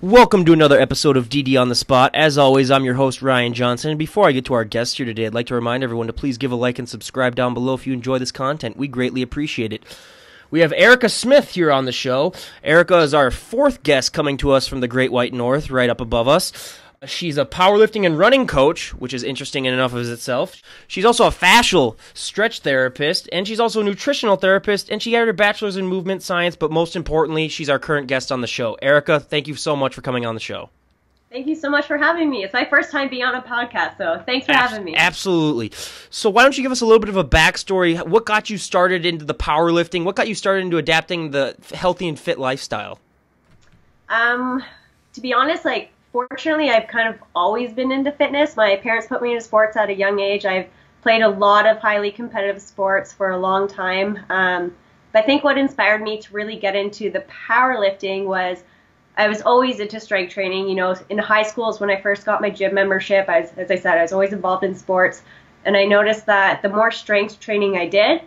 Welcome to another episode of DD on the Spot. As always, I'm your host, Ryan Johnson. And before I get to our guest here today, I'd like to remind everyone to please give a like and subscribe down below if you enjoy this content. We greatly appreciate it. We have Ericka Smith here on the show. Ericka is our fourth guest coming to us from the Great White North, right up above us. She's a powerlifting and running coach, which is interesting in enough of itself. She's also a fascial stretch therapist, and she's also a nutritional therapist, and she got her bachelor's in movement science, but most importantly, she's our current guest on the show. Ericka, thank you so much for coming on the show. Thank you so much for having me. It's my first time being on a podcast, so thanks for having me. Absolutely. So, why don't you give us a little bit of a backstory? What got you started into the powerlifting? What got you started into adapting the healthy and fit lifestyle? Um, to be honest, like fortunately, I've kind of always been into fitness. My parents put me into sports at a young age. I've played a lot of highly competitive sports for a long time. Um, but I think what inspired me to really get into the powerlifting was I was always into strength training. You know, in high school is when I first got my gym membership. I was, as I said, I was always involved in sports. And I noticed that the more strength training I did,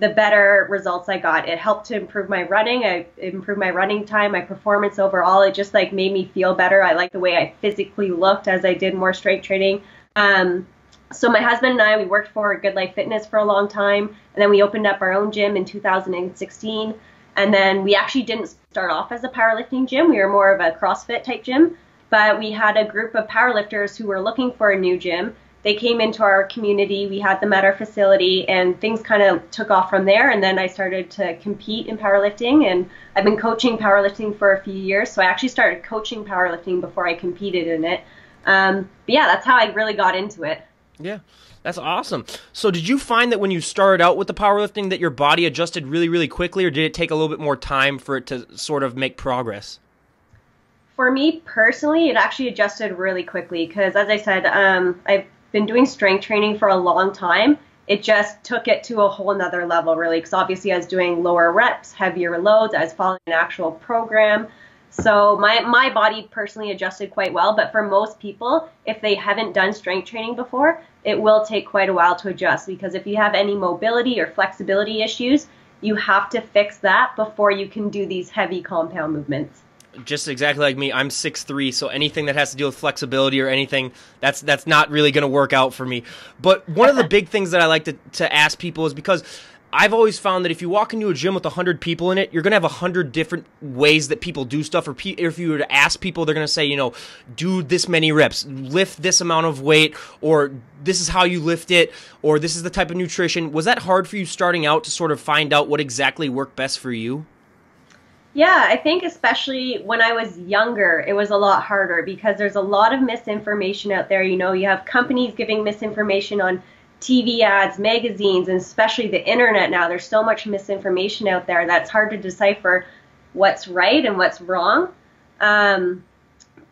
the better results I got. It helped to improve my running. I improved my running time, my performance overall. It just like made me feel better. I liked the way I physically looked as I did more strength training. Um, so my husband and I, we worked for GoodLife Fitness for a long time, and then we opened up our own gym in 2016. And then we actually didn't start off as a powerlifting gym. We were more of a CrossFit type gym, but we had a group of powerlifters who were looking for a new gym they came into our community. We had them at our facility, and things kind of took off from there. And then I started to compete in powerlifting, and I've been coaching powerlifting for a few years. So I actually started coaching powerlifting before I competed in it. Um, but yeah, that's how I really got into it. Yeah. That's awesome. So, did you find that when you started out with the powerlifting that your body adjusted really, really quickly, or did it take a little bit more time for it to sort of make progress? For me personally, it actually adjusted really quickly because, as I said, um, I've been doing strength training for a long time. It just took it to a whole nother level, really, because obviously I was doing lower reps, heavier loads, I was following an actual program. So my my body personally adjusted quite well, but for most people, if they haven't done strength training before, it will take quite a while to adjust because if you have any mobility or flexibility issues, you have to fix that before you can do these heavy compound movements just exactly like me. I'm six three, so anything that has to do with flexibility or anything that's that's not really going to work out for me. But one of the big things that I like to to ask people is because I've always found that if you walk into a gym with 100 people in it, you're going to have 100 different ways that people do stuff. Or pe- if you were to ask people, they're going to say, you know, do this many reps, lift this amount of weight, or this is how you lift it, or this is the type of nutrition. Was that hard for you starting out to sort of find out what exactly worked best for you? Yeah, I think especially when I was younger, it was a lot harder because there's a lot of misinformation out there. You know, you have companies giving misinformation on TV ads, magazines, and especially the internet now. There's so much misinformation out there that's hard to decipher what's right and what's wrong. Um,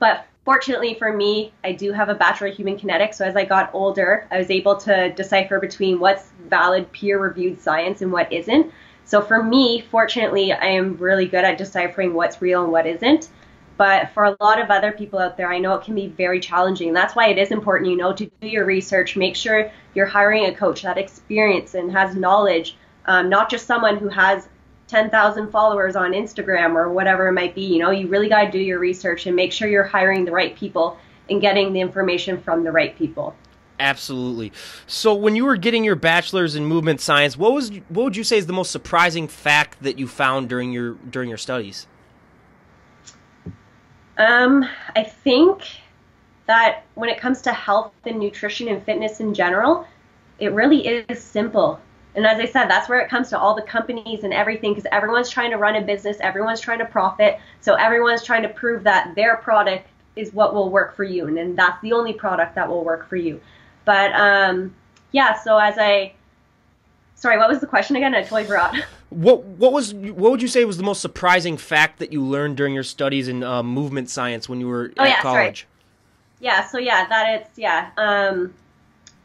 but fortunately for me, I do have a Bachelor of Human Kinetics. So as I got older, I was able to decipher between what's valid peer reviewed science and what isn't. So for me, fortunately, I am really good at deciphering what's real and what isn't. But for a lot of other people out there, I know it can be very challenging. That's why it is important, you know, to do your research. Make sure you're hiring a coach that experience and has knowledge, um, not just someone who has 10,000 followers on Instagram or whatever it might be. You know, you really got to do your research and make sure you're hiring the right people and getting the information from the right people. Absolutely. So, when you were getting your bachelor's in movement science, what was what would you say is the most surprising fact that you found during your during your studies? Um, I think that when it comes to health and nutrition and fitness in general, it really is simple. And as I said, that's where it comes to all the companies and everything because everyone's trying to run a business, everyone's trying to profit. So everyone's trying to prove that their product is what will work for you and, and that's the only product that will work for you. But um, yeah, so as I sorry, what was the question again? I totally forgot. What what was what would you say was the most surprising fact that you learned during your studies in uh, movement science when you were oh, at yeah, college? Sorry. Yeah, so yeah, that it's yeah, um,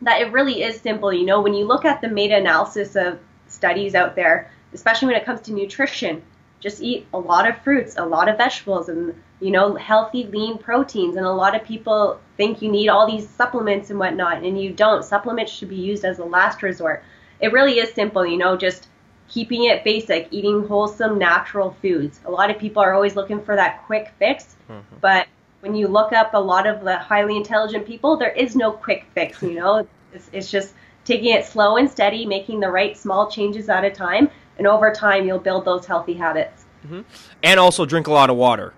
that it really is simple. You know, when you look at the meta-analysis of studies out there, especially when it comes to nutrition, just eat a lot of fruits, a lot of vegetables, and you know, healthy, lean proteins. And a lot of people think you need all these supplements and whatnot, and you don't. Supplements should be used as a last resort. It really is simple, you know, just keeping it basic, eating wholesome, natural foods. A lot of people are always looking for that quick fix, mm-hmm. but when you look up a lot of the highly intelligent people, there is no quick fix, you know? it's, it's just taking it slow and steady, making the right small changes at a time, and over time you'll build those healthy habits. Mm-hmm. And also drink a lot of water.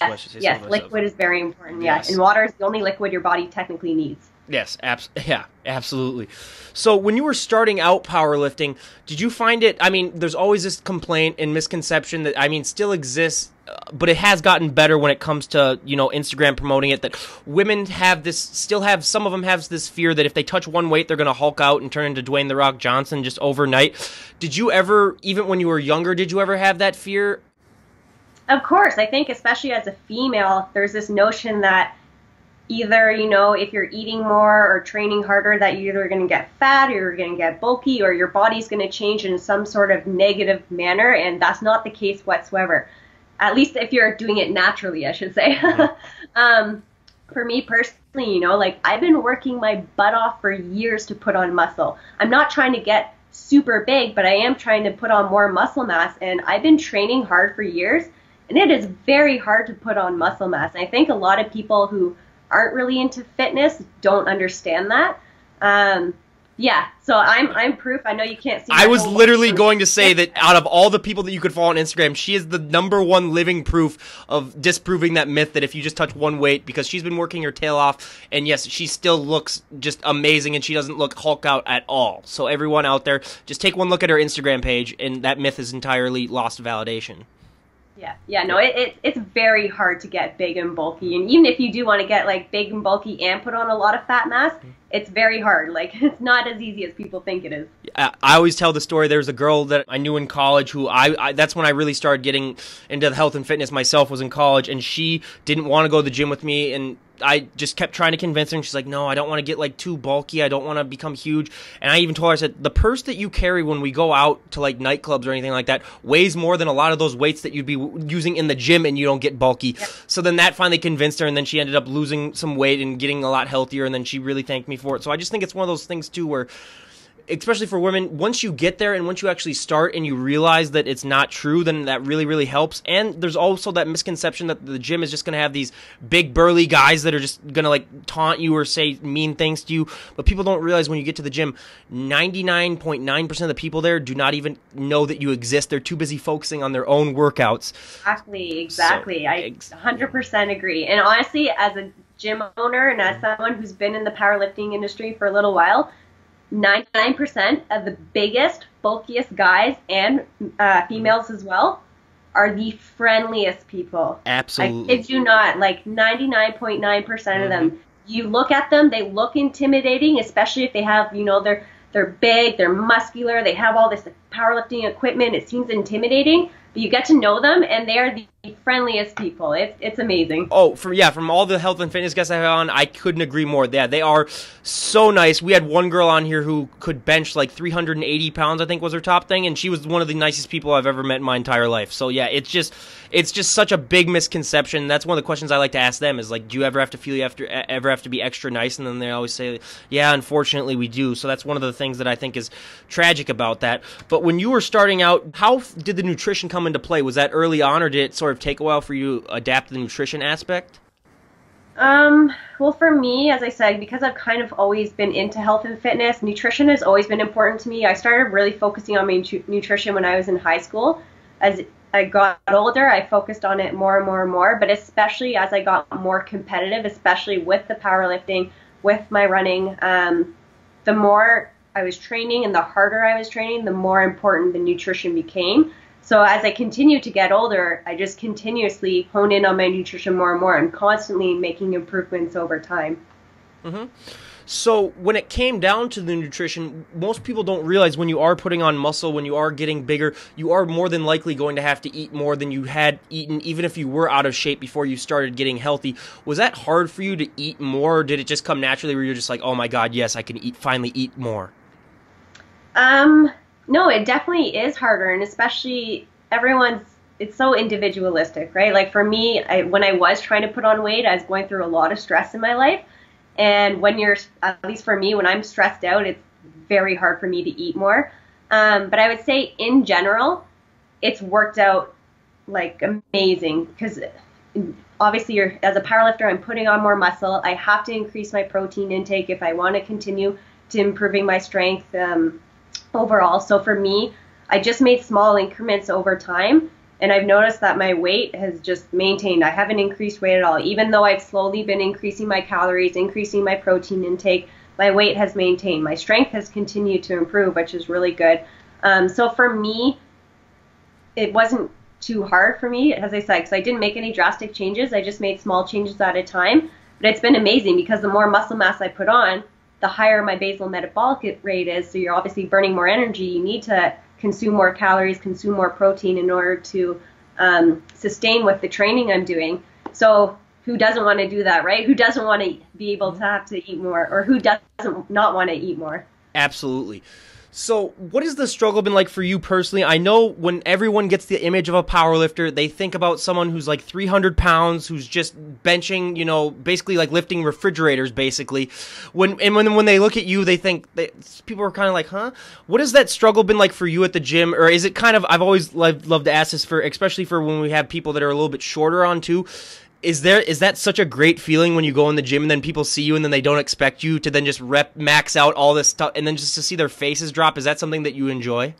Yes, yes liquid is very important. Yes. And water is the only liquid your body technically needs. Yes, abs- yeah, absolutely. So when you were starting out powerlifting, did you find it? I mean, there's always this complaint and misconception that I mean still exists, uh, but it has gotten better when it comes to you know Instagram promoting it. That women have this, still have some of them have this fear that if they touch one weight, they're going to hulk out and turn into Dwayne the Rock Johnson just overnight. Did you ever, even when you were younger, did you ever have that fear? Of course, I think especially as a female, there's this notion that either you know if you're eating more or training harder that you're either going to get fat or you're going to get bulky or your body's going to change in some sort of negative manner and that's not the case whatsoever. At least if you're doing it naturally i should say. Um, for me personally you know like i've been working my butt off for years to put on muscle. I'm not trying to get super big but i am trying to put on more muscle mass and i've been training hard for years and it is very hard to put on muscle mass and i think a lot of people who aren't really into fitness don't understand that. Um, yeah, so I'm I'm proof. I know you can't see. I was literally going to say that out of all the people that you could follow on Instagram, she is the number one living proof of disproving that myth that if you just touch one weight, because she's been working her tail off, and yes, she still looks just amazing, and she doesn't look Hulk out at all. So everyone out there, just take one look at her Instagram page, and that myth is entirely lost validation. Yeah, yeah, no, it, it, it's very hard to get big and bulky, and even if you do want to get like big and bulky and put on a lot of fat mass, mm-hmm. It's very hard. Like it's not as easy as people think it is. I, always tell the story. There's a girl that I knew in college who I, I that's when I really started getting into health and fitness myself was in college, and she didn't want to go to the gym with me, and I just kept trying to convince her, and she's like, "No, I don't want to get like too bulky. I don't want to become huge." And I even told her, I said, "The purse that you carry when we go out to like nightclubs or anything like that weighs more than a lot of those weights that you'd be using in the gym, and you don't get bulky." Yep. So then that finally convinced her, and then she ended up losing some weight and getting a lot healthier, and then she really thanked me for it. So I just think it's one of those things too where especially for women, once you get there and once you actually start and you realize that it's not true, then that really, really helps. And there's also that misconception that the gym is just going to have these big, burly guys that are just going to like taunt you or say mean things to you. But people don't realize when you get to the gym, 99.9% of the people there do not even know that you exist. They're too busy focusing on their own workouts. Exactly, exactly. So, I 100% agree. And honestly, as a gym owner and as someone who's been in the powerlifting industry for a little while, 99% of the biggest, bulkiest guys and uh, females as well are the friendliest people. Absolutely. I kid you not. Like 99.9% of them, mm-hmm. you look at them, they look intimidating, especially if they have, you know, they're they're big, they're muscular, they have all this powerlifting equipment. It seems intimidating, but you get to know them, and they are the friendliest people. It's it's amazing. Oh, from yeah, from all the health and fitness guests I have on, I couldn't agree more. Yeah, they are so nice. We had one girl on here who could bench like 380 pounds, I think was her top thing, and she was one of the nicest people I've ever met in my entire life. So yeah, it's just it's just such a big misconception. That's one of the questions I like to ask them is like, do you ever have to feel you have to ever have to be extra nice? And then they always say, yeah, unfortunately we do. So that's one of the things that I think is tragic about that. But when you were starting out, how did the nutrition come into play? Was that early on, or did it sort take a while for you adapt the nutrition aspect? Um, well, for me, as I said, because I've kind of always been into health and fitness, nutrition has always been important to me. I started really focusing on my nutrition when I was in high school. As I got older, I focused on it more and more and more, but especially as I got more competitive, especially with the powerlifting, with my running, um, the more I was training and the harder I was training, the more important the nutrition became. So as I continue to get older, I just continuously hone in on my nutrition more and more I'm constantly making improvements over time. Mm-hmm. So when it came down to the nutrition, most people don't realize when you are putting on muscle, when you are getting bigger, you are more than likely going to have to eat more than you had eaten, even if you were out of shape before you started getting healthy. Was that hard for you to eat more, or did it just come naturally where you're just like, oh my god, yes, I can eat finally eat more? Um, no, it definitely is harder, and especially everyone's. It's so individualistic, right? Like for me, I, when I was trying to put on weight, I was going through a lot of stress in my life, and when you're, at least for me, when I'm stressed out, it's very hard for me to eat more. Um, but I would say in general, it's worked out like amazing because obviously you're as a powerlifter i'm putting on more muscle i have to increase my protein intake if i want to continue to improving my strength um, overall. So for me i just made small increments over time and i've noticed that my weight has just maintained. I haven't increased weight at all. Even though i've slowly been increasing my calories increasing my protein intake my weight has maintained. My strength has continued to improve which is really good. Um, so for me it wasn't too hard for me, as I said, because I didn't make any drastic changes. I just made small changes at a time. But it's been amazing because the more muscle mass I put on, the higher my basal metabolic rate is. So you're obviously burning more energy. You need to consume more calories, consume more protein in order to um, sustain with the training I'm doing. So who doesn't want to do that, right? Who doesn't want to be able to have to eat more, or who doesn't not want to eat more? Absolutely. So, what has the struggle been like for you personally? I know when everyone gets the image of a powerlifter, they think about someone who's like 300 pounds, who's just benching, you know, basically like lifting refrigerators, basically. When and when when they look at you, they think they, people are kind of like, "Huh?" What has that struggle been like for you at the gym, or is it kind of? I've always loved, loved to ask this for, especially for when we have people that are a little bit shorter on too is there is that such a great feeling when you go in the gym and then people see you and then they don't expect you to then just rep max out all this stuff and then just to see their faces drop? Is that something that you enjoy?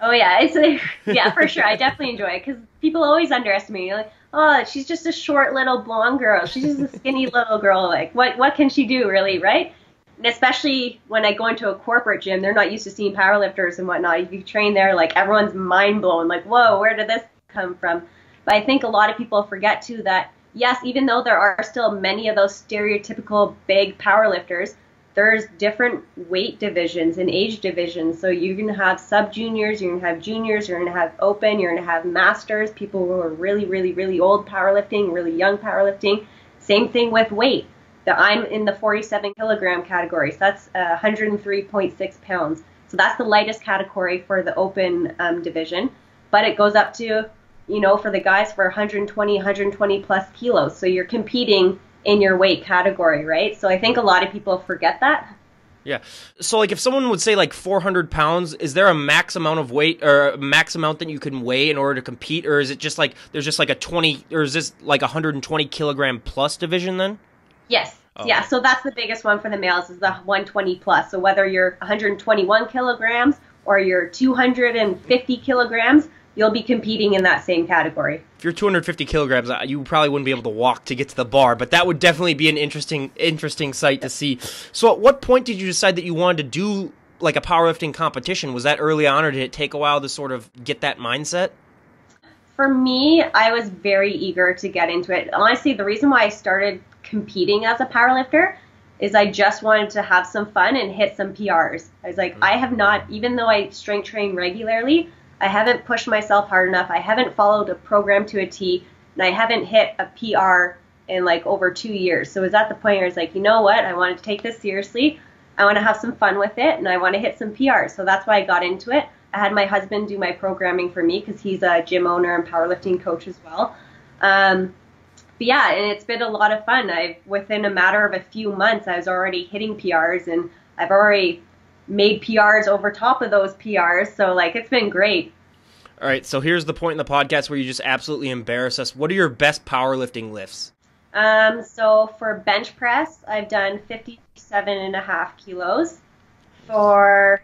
Oh yeah. It's yeah for sure. I definitely enjoy it because people always underestimate me. Like oh she's just a short little blonde girl. She's just a skinny little girl. Like what what can she do really right? And especially when i go into a corporate gym they're not used to seeing powerlifters and whatnot. If you train there like everyone's mind blown. Like whoa where did this come from? But i think a lot of people forget too that yes, even though there are still many of those stereotypical big powerlifters, there's different weight divisions and age divisions. So you're going to have sub juniors, you're going to have juniors, you're going to have open, you're going to have masters, people who are really, really, really old powerlifting, really young powerlifting. Same thing with weight. The, I'm in the 47 kilogram category, so that's uh, 103.6 pounds. So that's the lightest category for the open um, division, but it goes up to you know, for the guys for 120, 120 plus kilos. So you're competing in your weight category, right? So I think a lot of people forget that. Yeah. So like if someone would say like 400 pounds, is there a max amount of weight or a max amount that you can weigh in order to compete? Or is it just like, there's just like a 20, or is this like a 120 kilogram plus division then? Yes. Oh. Yeah. So that's the biggest one for the males is the 120 plus. So whether you're 121 kilograms or you're 250 kilograms, you'll be competing in that same category. If you're 250 kilograms, uh, you probably wouldn't be able to walk to get to the bar, but that would definitely be an interesting, interesting sight to see. So, at what point did you decide that you wanted to do like a powerlifting competition? Was that early on, or did it take a while to sort of get that mindset? For me, I was very eager to get into it. Honestly, the reason why I started competing as a powerlifter is I just wanted to have some fun and hit some PRs. I was like, mm-hmm. I have not, even though I strength train regularly, I haven't pushed myself hard enough. I haven't followed a program to a T, and I haven't hit a PR in like over two years. So it was at the point where I was like, you know what? I want to take this seriously. I want to have some fun with it, and I want to hit some PRs. So that's why I got into it. I had my husband do my programming for me because he's a gym owner and powerlifting coach as well. Um, but yeah, and it's been a lot of fun. I've within a matter of a few months, I was already hitting PRs, and I've already made PRs over top of those PRs. So like it's been great. All right, so here's the point in the podcast where you just absolutely embarrass us. What are your best powerlifting lifts? Um, so for bench press, I've done 57 and a half kilos. For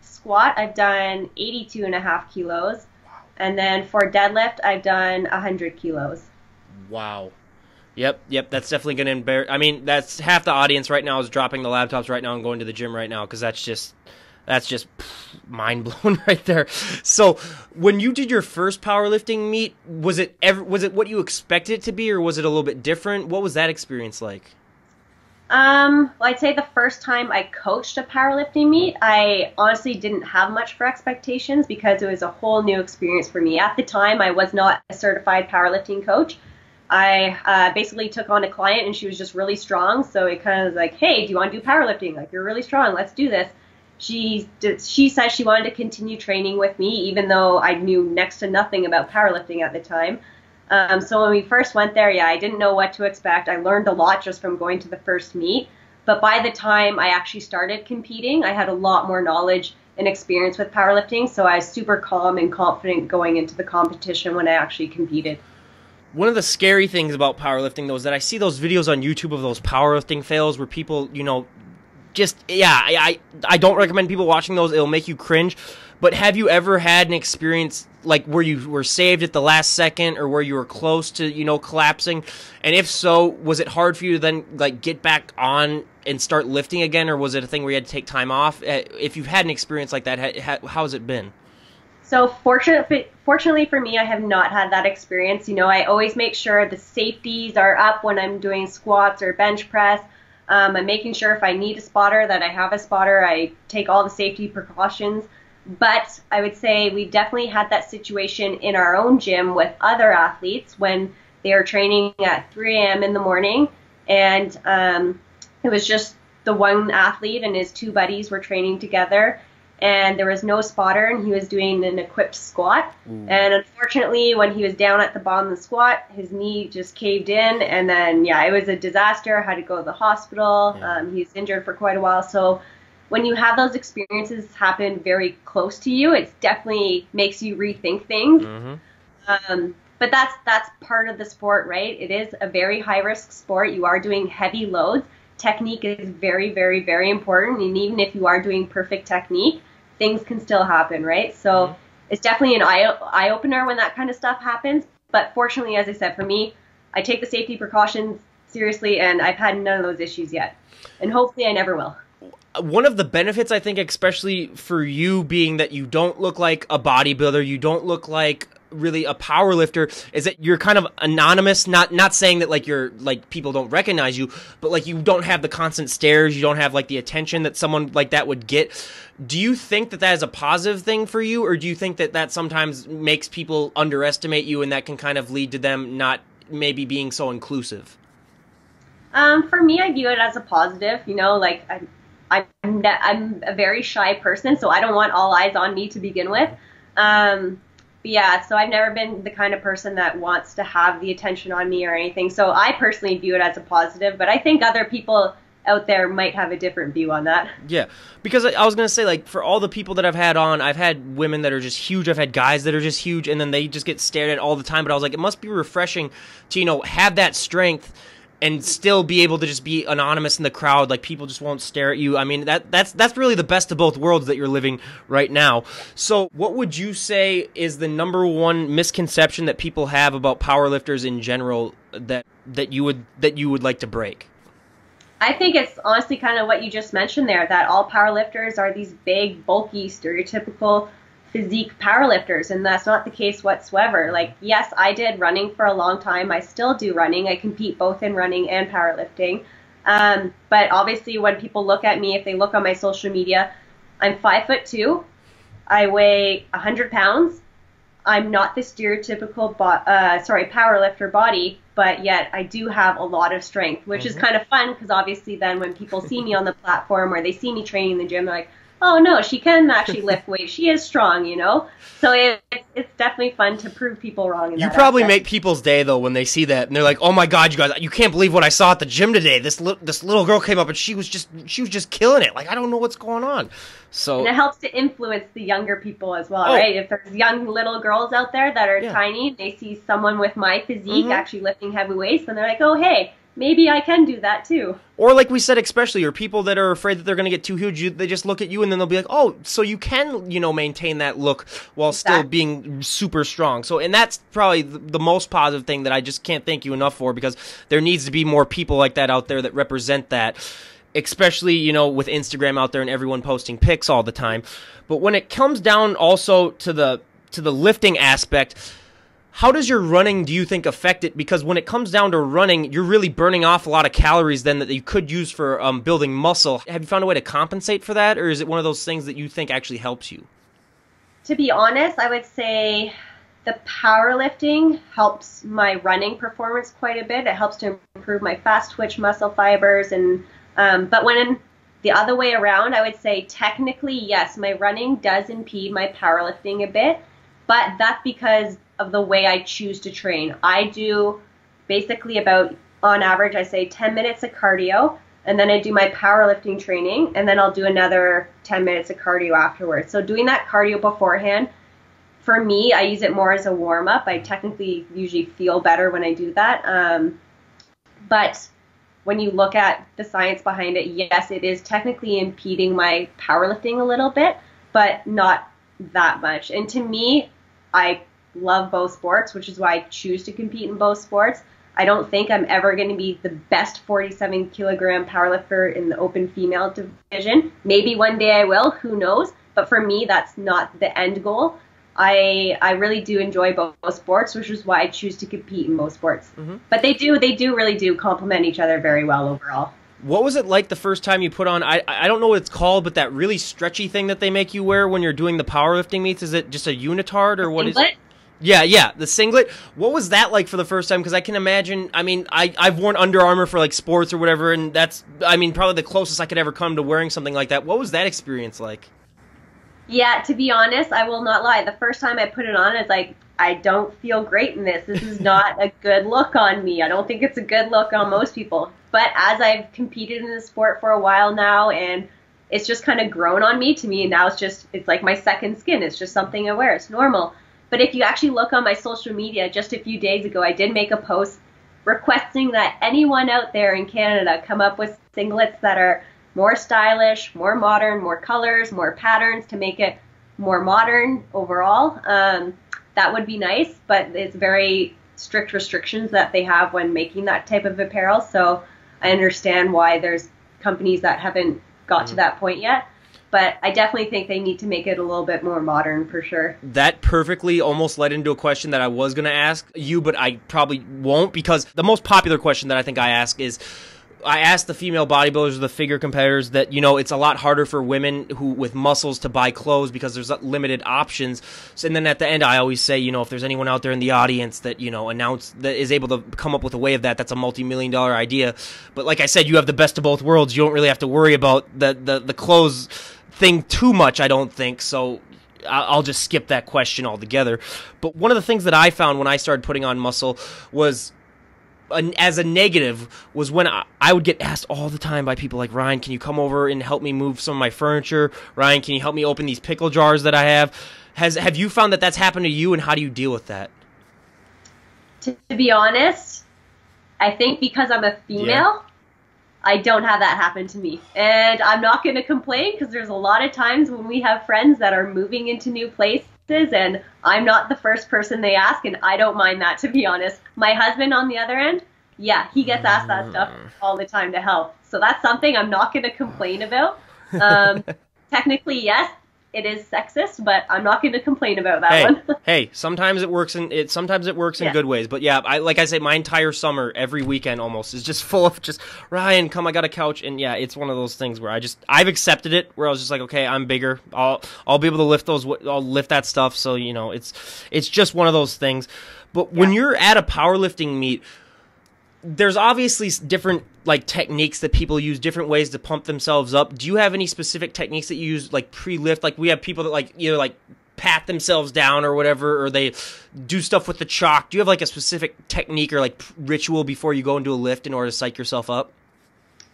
squat, I've done 82 and a half kilos. Wow. And then for deadlift, I've done 100 kilos. Wow. Yep, yep, that's definitely going to embarrass. I mean, that's half the audience right now is dropping the laptops right now and going to the gym right now because that's just that's just mind blowing right there. So, when you did your first powerlifting meet, was it ever was it what you expected it to be, or was it a little bit different? What was that experience like? Um, well, I'd say the first time I coached a powerlifting meet, I honestly didn't have much for expectations because it was a whole new experience for me. At the time, I was not a certified powerlifting coach. I uh, basically took on a client and she was just really strong. So it kind of was like, hey, do you want to do powerlifting? Like, you're really strong. Let's do this. She did, she said she wanted to continue training with me, even though I knew next to nothing about powerlifting at the time. Um, so when we first went there, yeah, I didn't know what to expect. I learned a lot just from going to the first meet. But by the time I actually started competing, I had a lot more knowledge and experience with powerlifting, so I was super calm and confident going into the competition when I actually competed. One of the scary things about powerlifting, though, is that I see those videos on YouTube of those powerlifting fails where people, you know, just yeah, I, I don't recommend people watching those. It'll make you cringe. But have you ever had an experience like where you were saved at the last second or where you were close to, you know, collapsing? And if so, was it hard for you to then like get back on and start lifting again or was it a thing where you had to take time off? Uh, if you've had an experience like that, how has it been? So fortunately, fortunately for me, I have not had that experience. You know, I always make sure the safeties are up when I'm doing squats or bench press. Um, I'm making sure if I need a spotter that I have a spotter. I take all the safety precautions. But I would say we definitely had that situation in our own gym with other athletes when they are training at 3 a.m. in the morning, and um, it was just the one athlete and his two buddies were training together, and there was no spotter, and he was doing an equipped squat. Ooh. And unfortunately, when he was down at the bottom of the squat, his knee just caved in, and then yeah, it was a disaster. I had to go to the hospital. Yeah. Um, he was injured for quite a while, so when you have those experiences happen very close to you, it definitely makes you rethink things. Mm-hmm. Um, but that's that's part of the sport, right? It is a very high risk sport. You are doing heavy loads. Technique is very, very, very important. And even if you are doing perfect technique, things can still happen, right? So mm-hmm. it's definitely an eye eye opener when that kind of stuff happens. But fortunately, as I said, for me, I take the safety precautions seriously, and I've had none of those issues yet, and hopefully, I never will one of the benefits I think especially for you being that you don't look like a bodybuilder, you don't look like really a power lifter is that you're kind of anonymous not not saying that like you're like people don't recognize you but like you don't have the constant stares you don't have like the attention that someone like that would get do you think that that is a positive thing for you or do you think that that sometimes makes people underestimate you and that can kind of lead to them not maybe being so inclusive um, for me i view it as a positive you know like I, I'm I'm a very shy person, so I don't want all eyes on me to begin with. Um, yeah, so I've never been the kind of person that wants to have the attention on me or anything. So I personally view it as a positive, but I think other people out there might have a different view on that. Yeah, because I was gonna say like for all the people that I've had on, I've had women that are just huge. I've had guys that are just huge, and then they just get stared at all the time. But I was like, it must be refreshing to you know have that strength and still be able to just be anonymous in the crowd like people just won't stare at you. I mean that that's that's really the best of both worlds that you're living right now. So what would you say is the number one misconception that people have about powerlifters in general that that you would that you would like to break? I think it's honestly kind of what you just mentioned there that all powerlifters are these big, bulky, stereotypical physique powerlifters, and that's not the case whatsoever. Like, yes, I did running for a long time. I still do running. I compete both in running and powerlifting. Um, but obviously, when people look at me, if they look on my social media, I'm five foot two. I weigh 100 pounds. I'm not the stereotypical, bo- uh, sorry, powerlifter body, but yet I do have a lot of strength, which mm-hmm. is kind of fun because obviously then when people see me on the platform or they see me training in the gym, they're like, oh no, she can actually lift weights. She is strong, you know. So it, it's it's definitely fun to prove people wrong. you probably aspect. make people's day though when they see that and they're like, oh my god, you guys, you can't believe what I saw at the gym today. This li- this little girl came up and she was just she was just killing it. Like I don't know what's going on. So and it helps to influence the younger people as well, oh. right? If there's young little girls out there that are yeah. tiny, they see someone with my physique mm-hmm. actually lifting heavy weights, and they're like, oh hey maybe I can do that too. Or like we said, especially, or people that are afraid that they're going to get too huge, you, they just look at you and then they'll be like, "Oh, so you can, you know, maintain that look while exactly. still being super strong." So, and that's probably the, the, most positive thing that I just can't thank you enough for because there needs to be more people like that out there that represent that. Especially, you know, with Instagram out there and everyone posting pics all the time. But when it comes down also to the to the lifting aspect, how does your running do you think affect it? Because when it comes down to running you're really burning off a lot of calories then that you could use for um, building muscle. Have you found a way to compensate for that or is it one of those things that you think actually helps you? To be honest i would say the powerlifting helps my running performance quite a bit. It helps to improve my fast twitch muscle fibers and um, but when the other way around i would say technically yes my running does impede my powerlifting a bit but that's because of the way I choose to train. I do basically about, on average, I say 10 minutes of cardio. and then I do my powerlifting training, and then I'll do another 10 minutes of cardio afterwards. So doing that cardio beforehand, for me, I use it more as a warm up. I technically usually feel better when I do that. Um, but when you look at the science behind it, yes, it is technically impeding my powerlifting a little bit, but not that much. And to me, I love both sports, which is why I choose to compete in both sports. I don't think I'm ever going to be the best 47 kilogram powerlifter in the open female division. Maybe one day I will, who knows? But for me, that's not the end goal. I I really do enjoy both, both sports, which is why I choose to compete in both sports. Mm-hmm. But they do they do really do complement each other very well overall. What was it like the first time you put on? I I don't know what it's called, but that really stretchy thing that they make you wear when you're doing the powerlifting meets. Is it just a unitard or what is? It? Yeah, yeah, the singlet. What was that like for the first time? Because I can imagine. I mean, I I've worn Under Armour for like sports or whatever, and that's I mean probably the closest I could ever come to wearing something like that. What was that experience like? Yeah, to be honest, I will not lie. The first time I put it on, it's like I don't feel great in this. This is not a good look on me. I don't think it's a good look on most people. But as I've competed in the sport for a while now, and it's just kind of grown on me. To me, and now it's just it's like my second skin. It's just something I wear. It's normal. But if you actually look on my social media, just a few days ago, I did make a post requesting that anyone out there in Canada come up with singlets that are more stylish, more modern, more colors, more patterns to make it more modern overall. Um, that would be nice, but it's very strict restrictions that they have when making that type of apparel. So I understand why there's companies that haven't got mm. to that point yet but I definitely think they need to make it a little bit more modern for sure. That perfectly almost led into a question that I was going to ask you, but I probably won't because the most popular question that I think I ask is I asked the female bodybuilders, or the figure competitors, that you know it's a lot harder for women who with muscles to buy clothes because there's limited options. So, and then at the end, I always say, you know, if there's anyone out there in the audience that you know announce that is able to come up with a way of that, that's a multi-million dollar idea. But like I said, you have the best of both worlds. You don't really have to worry about the the, the clothes thing too much. I don't think so. I'll just skip that question altogether. But one of the things that I found when I started putting on muscle was as a negative was when I, would get asked all the time by people like Ryan, can you come over and help me move some of my furniture? Ryan, can you help me open these pickle jars that I have? Has have you found that that's happened to you, and how do you deal with that? To, to be honest, I think because I'm a female, yeah. I don't have that happen to me, and I'm not going to complain because there's a lot of times when we have friends that are moving into new places and I'm not the first person they ask, and I don't mind that to be honest. My husband, on the other end, yeah, he gets asked that stuff mm. all the time to help. So that's something I'm not going to complain about. Um, technically, yes, it is sexist, but I'm not going to complain about that hey, one. hey, sometimes it works in it. Sometimes it works in yeah. good ways. But yeah, I like I say, my entire summer, every weekend almost is just full of just Ryan, come, I got a couch, and yeah, it's one of those things where I just I've accepted it. Where I was just like, okay, I'm bigger. I'll I'll be able to lift those. I'll lift that stuff. So you know, it's it's just one of those things. But when you're at a powerlifting meet, there's obviously different like techniques that people use different ways to pump themselves up. Do you have any specific techniques that you use like pre-lift? Like we have people that like you know like pat themselves down or whatever or they do stuff with the chalk. Do you have like a specific technique or like ritual before you go into a lift in order to psych yourself up?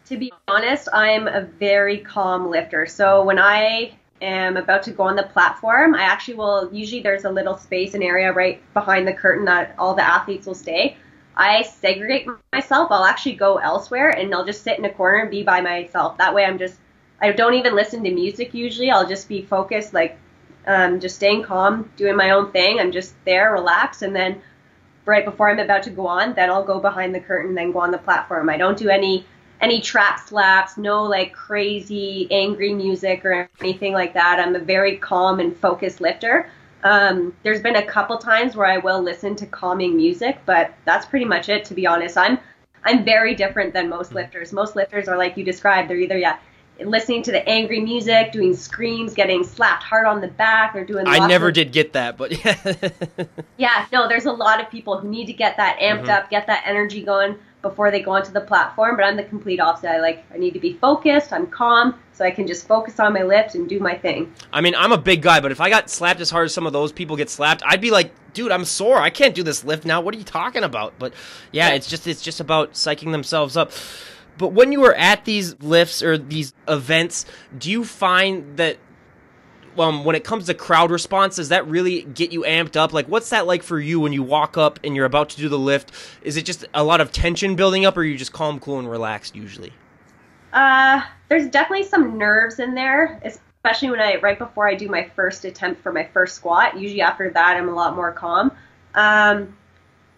To be honest i'm a very calm lifter. So when i am about to go on the platform i actually will usually there's a little space and area right behind the curtain that all the athletes will stay I segregate myself. I'll actually go elsewhere and I'll just sit in a corner and be by myself. That way I'm just, I don't even listen to music usually. I'll just be focused, like um, just staying calm, doing my own thing. I'm just there, relaxed. And then right before I'm about to go on, then I'll go behind the curtain, then go on the platform. I don't do any any trap slaps, no like crazy angry music or anything like that. I'm a very calm and focused lifter. Um, there's been a couple times where I will listen to calming music, but that's pretty much it. To be honest, I'm I'm very different than most mm-hmm. lifters. Most lifters are like you described. They're either yeah listening to the angry music, doing screams, getting slapped hard on the back, or doing. I never of, did get that, but yeah. yeah, no, there's a lot of people who need to get that amped mm-hmm. up, get that energy going before they go onto the platform. But I'm the complete opposite. I like I need to be focused. I'm calm, so I can just focus on my lift and do my thing. I mean, I'm a big guy, but if I got slapped as hard as some of those people get slapped, I'd be like, dude, I'm sore. I can't do this lift now. What are you talking about? But yeah, yeah. it's just it's just about psyching themselves up. But when you are at these lifts or these events, do you find that um, when it comes to crowd response, does that really get you amped up? Like, what's that like for you when you walk up and you're about to do the lift? Is it just a lot of tension building up, or are you just calm, cool, and relaxed usually? Uh, there's definitely some nerves in there, especially when I right before I do my first attempt for my first squat. Usually after that, I'm a lot more calm. Um,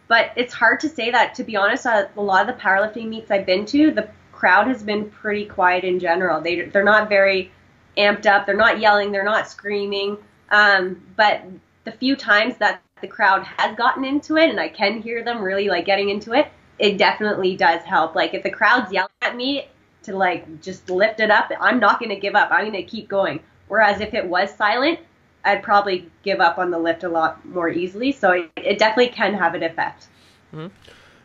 but it's hard to say that. To be honest, uh, a lot of the powerlifting meets I've been to, the crowd has been pretty quiet in general. They they're not very amped up. They're not yelling. They're not screaming. Um, but the few times that the crowd has gotten into it, and I can hear them really like getting into it, it definitely does help. Like if the crowd's yelling at me to like just lift it up, I'm not going to give up. I'm going to keep going. Whereas if it was silent, I'd probably give up on the lift a lot more easily. So it, it definitely can have an effect. Mm-hmm.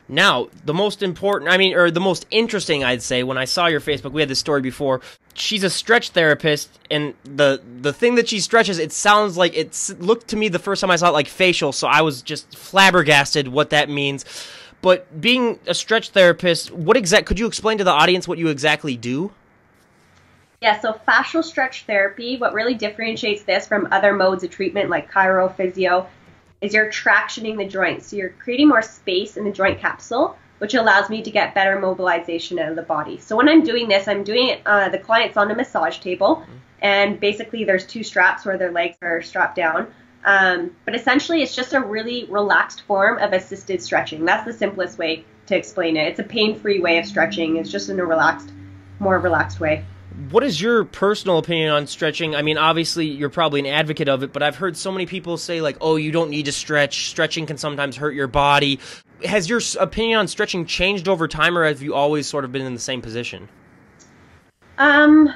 Now, the most important, I mean, or the most interesting, I'd say, when I saw your Facebook, we had this story before. She's a stretch therapist, and the the thing that she stretches, it sounds like it looked to me the first time I saw it like facial, so I was just flabbergasted what that means. But being a stretch therapist, what exact could you explain to the audience what you exactly do? Yeah, so fascial stretch therapy, what really differentiates this from other modes of treatment like chiro, physio, is you're tractioning the joint. So you're creating more space in the joint capsule, which allows me to get better mobilization out of the body. So when I'm doing this, I'm doing it, uh, the client's on a massage table, and basically there's two straps where their legs are strapped down. Um, but essentially, it's just a really relaxed form of assisted stretching. That's the simplest way to explain it. It's a pain-free way of stretching. It's just in a relaxed, more relaxed way what is your personal opinion on stretching? I mean, obviously you're probably an advocate of it, but I've heard so many people say like, "Oh, you don't need to stretch. Stretching can sometimes hurt your body." Has your opinion on stretching changed over time, or have you always sort of been in the same position? Um,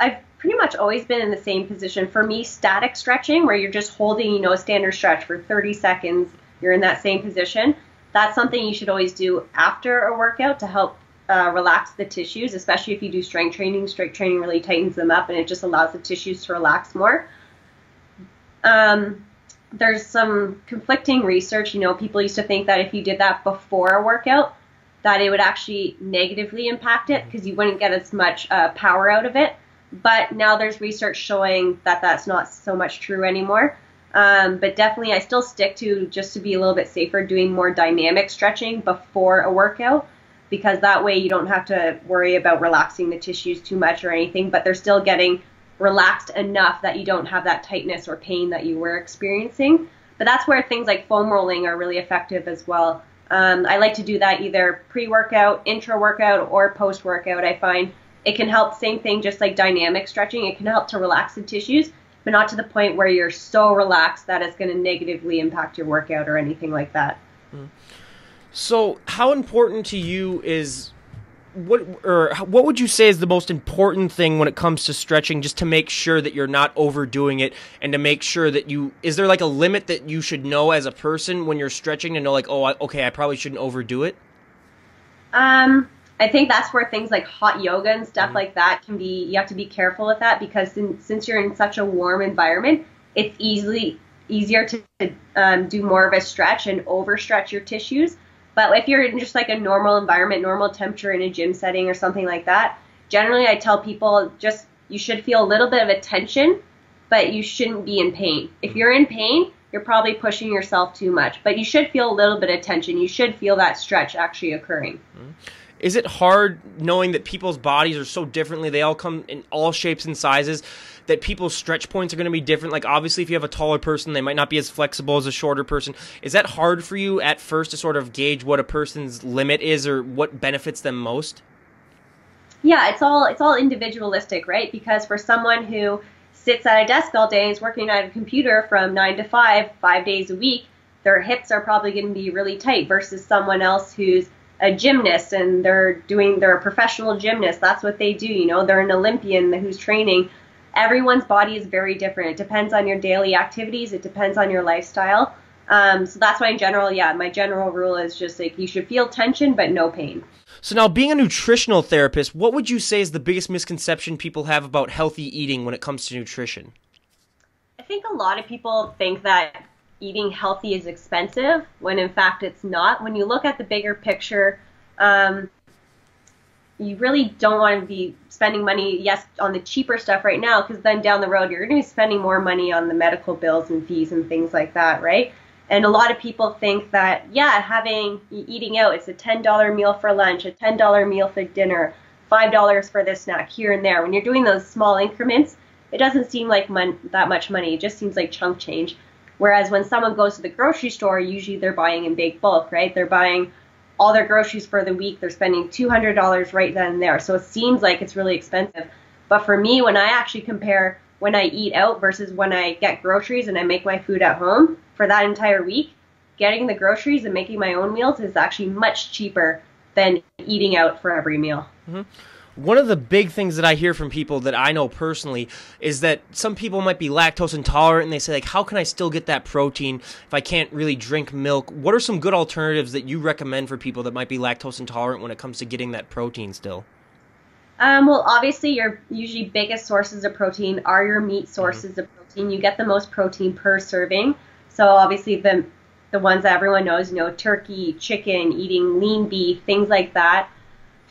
I've pretty much always been in the same position. For me, static stretching, where you're just holding, you know, a standard stretch for 30 seconds, you're in that same position. That's something you should always do after a workout to help uh, relax the tissues, especially if you do strength training. Strength training really tightens them up and it just allows the tissues to relax more. Um, there's some conflicting research. You know, people used to think that if you did that before a workout, that it would actually negatively impact it because you wouldn't get as much uh, power out of it. But now there's research showing that that's not so much true anymore. Um, but definitely, I still stick to just to be a little bit safer, doing more dynamic stretching before a workout because that way you don't have to worry about relaxing the tissues too much or anything, but they're still getting relaxed enough that you don't have that tightness or pain that you were experiencing. But that's where things like foam rolling are really effective as well. Um, I like to do that either pre workout, intra workout, or post workout. I find it can help, same thing, just like dynamic stretching, it can help to relax the tissues, but not to the point where you're so relaxed that it's going to negatively impact your workout or anything like that. Mm. So, how important to you is what or what would you say is the most important thing when it comes to stretching just to make sure that you're not overdoing it and to make sure that you is there like a limit that you should know as a person when you're stretching to know like oh okay I probably shouldn't overdo it um I think that's where things like hot yoga and stuff mm-hmm. like that can be you have to be careful with that because since, since you're in such a warm environment it's easily easier to um, do more of a stretch and overstretch your tissues but if you're in just like a normal environment, normal temperature in a gym setting or something like that, generally I tell people just you should feel a little bit of a tension, but you shouldn't be in pain. If you're in pain, you're probably pushing yourself too much, but you should feel a little bit of tension. You should feel that stretch actually occurring. Is it hard knowing that people's bodies are so differently? They all come in all shapes and sizes that people's stretch points are going to be different. Like obviously, if you have a taller person, they might not be as flexible as a shorter person. Is that hard for you at first to sort of gauge what a person's limit is or what benefits them most? Yeah, it's all it's all individualistic, right? Because for someone who sits at a desk all day and is working at a computer from nine to five, five days a week, their hips are probably going to be really tight versus someone else who's a gymnast and they're doing they're a professional gymnast that's what they do you know they're an olympian who's training everyone's body is very different. It depends on your daily activities. It depends on your lifestyle. Um, so that's why, in general, yeah, my general rule is just like you should feel tension but no pain. So now, being a nutritional therapist, what would you say is the biggest misconception people have about healthy eating when it comes to nutrition? I think a lot of people think that eating healthy is expensive when in fact it's not. When you look at the bigger picture, um, you really don't want to be spending money, yes, on the cheaper stuff right now, because then down the road you're going to be spending more money on the medical bills and fees and things like that, right? And a lot of people think that, yeah, having eating out, it's a $10 meal for lunch, a $10 meal for dinner, $5 for this snack here and there. When you're doing those small increments, it doesn't seem like mon- that much money. It just seems like chunk change. Whereas when someone goes to the grocery store, usually they're buying in big bulk, right? They're buying all their groceries for the week. They're spending $200 right then and there. So it seems like it's really expensive. But for me, when I actually compare when I eat out versus when I get groceries and I make my food at home for that entire week, getting the groceries and making my own meals is actually much cheaper than eating out for every meal. Mm-hmm. One of the big things that I hear from people that I know personally is that some people might be lactose intolerant and they say like how can I still get that protein if I can't really drink milk? What are some good alternatives that you recommend for people that might be lactose intolerant when it comes to getting that protein still? Um, well, obviously, your usually biggest sources of protein are your meat sources mm-hmm. of protein. You get the most protein per serving. So obviously, the the ones that everyone knows, you know, turkey, chicken, eating lean beef, things like that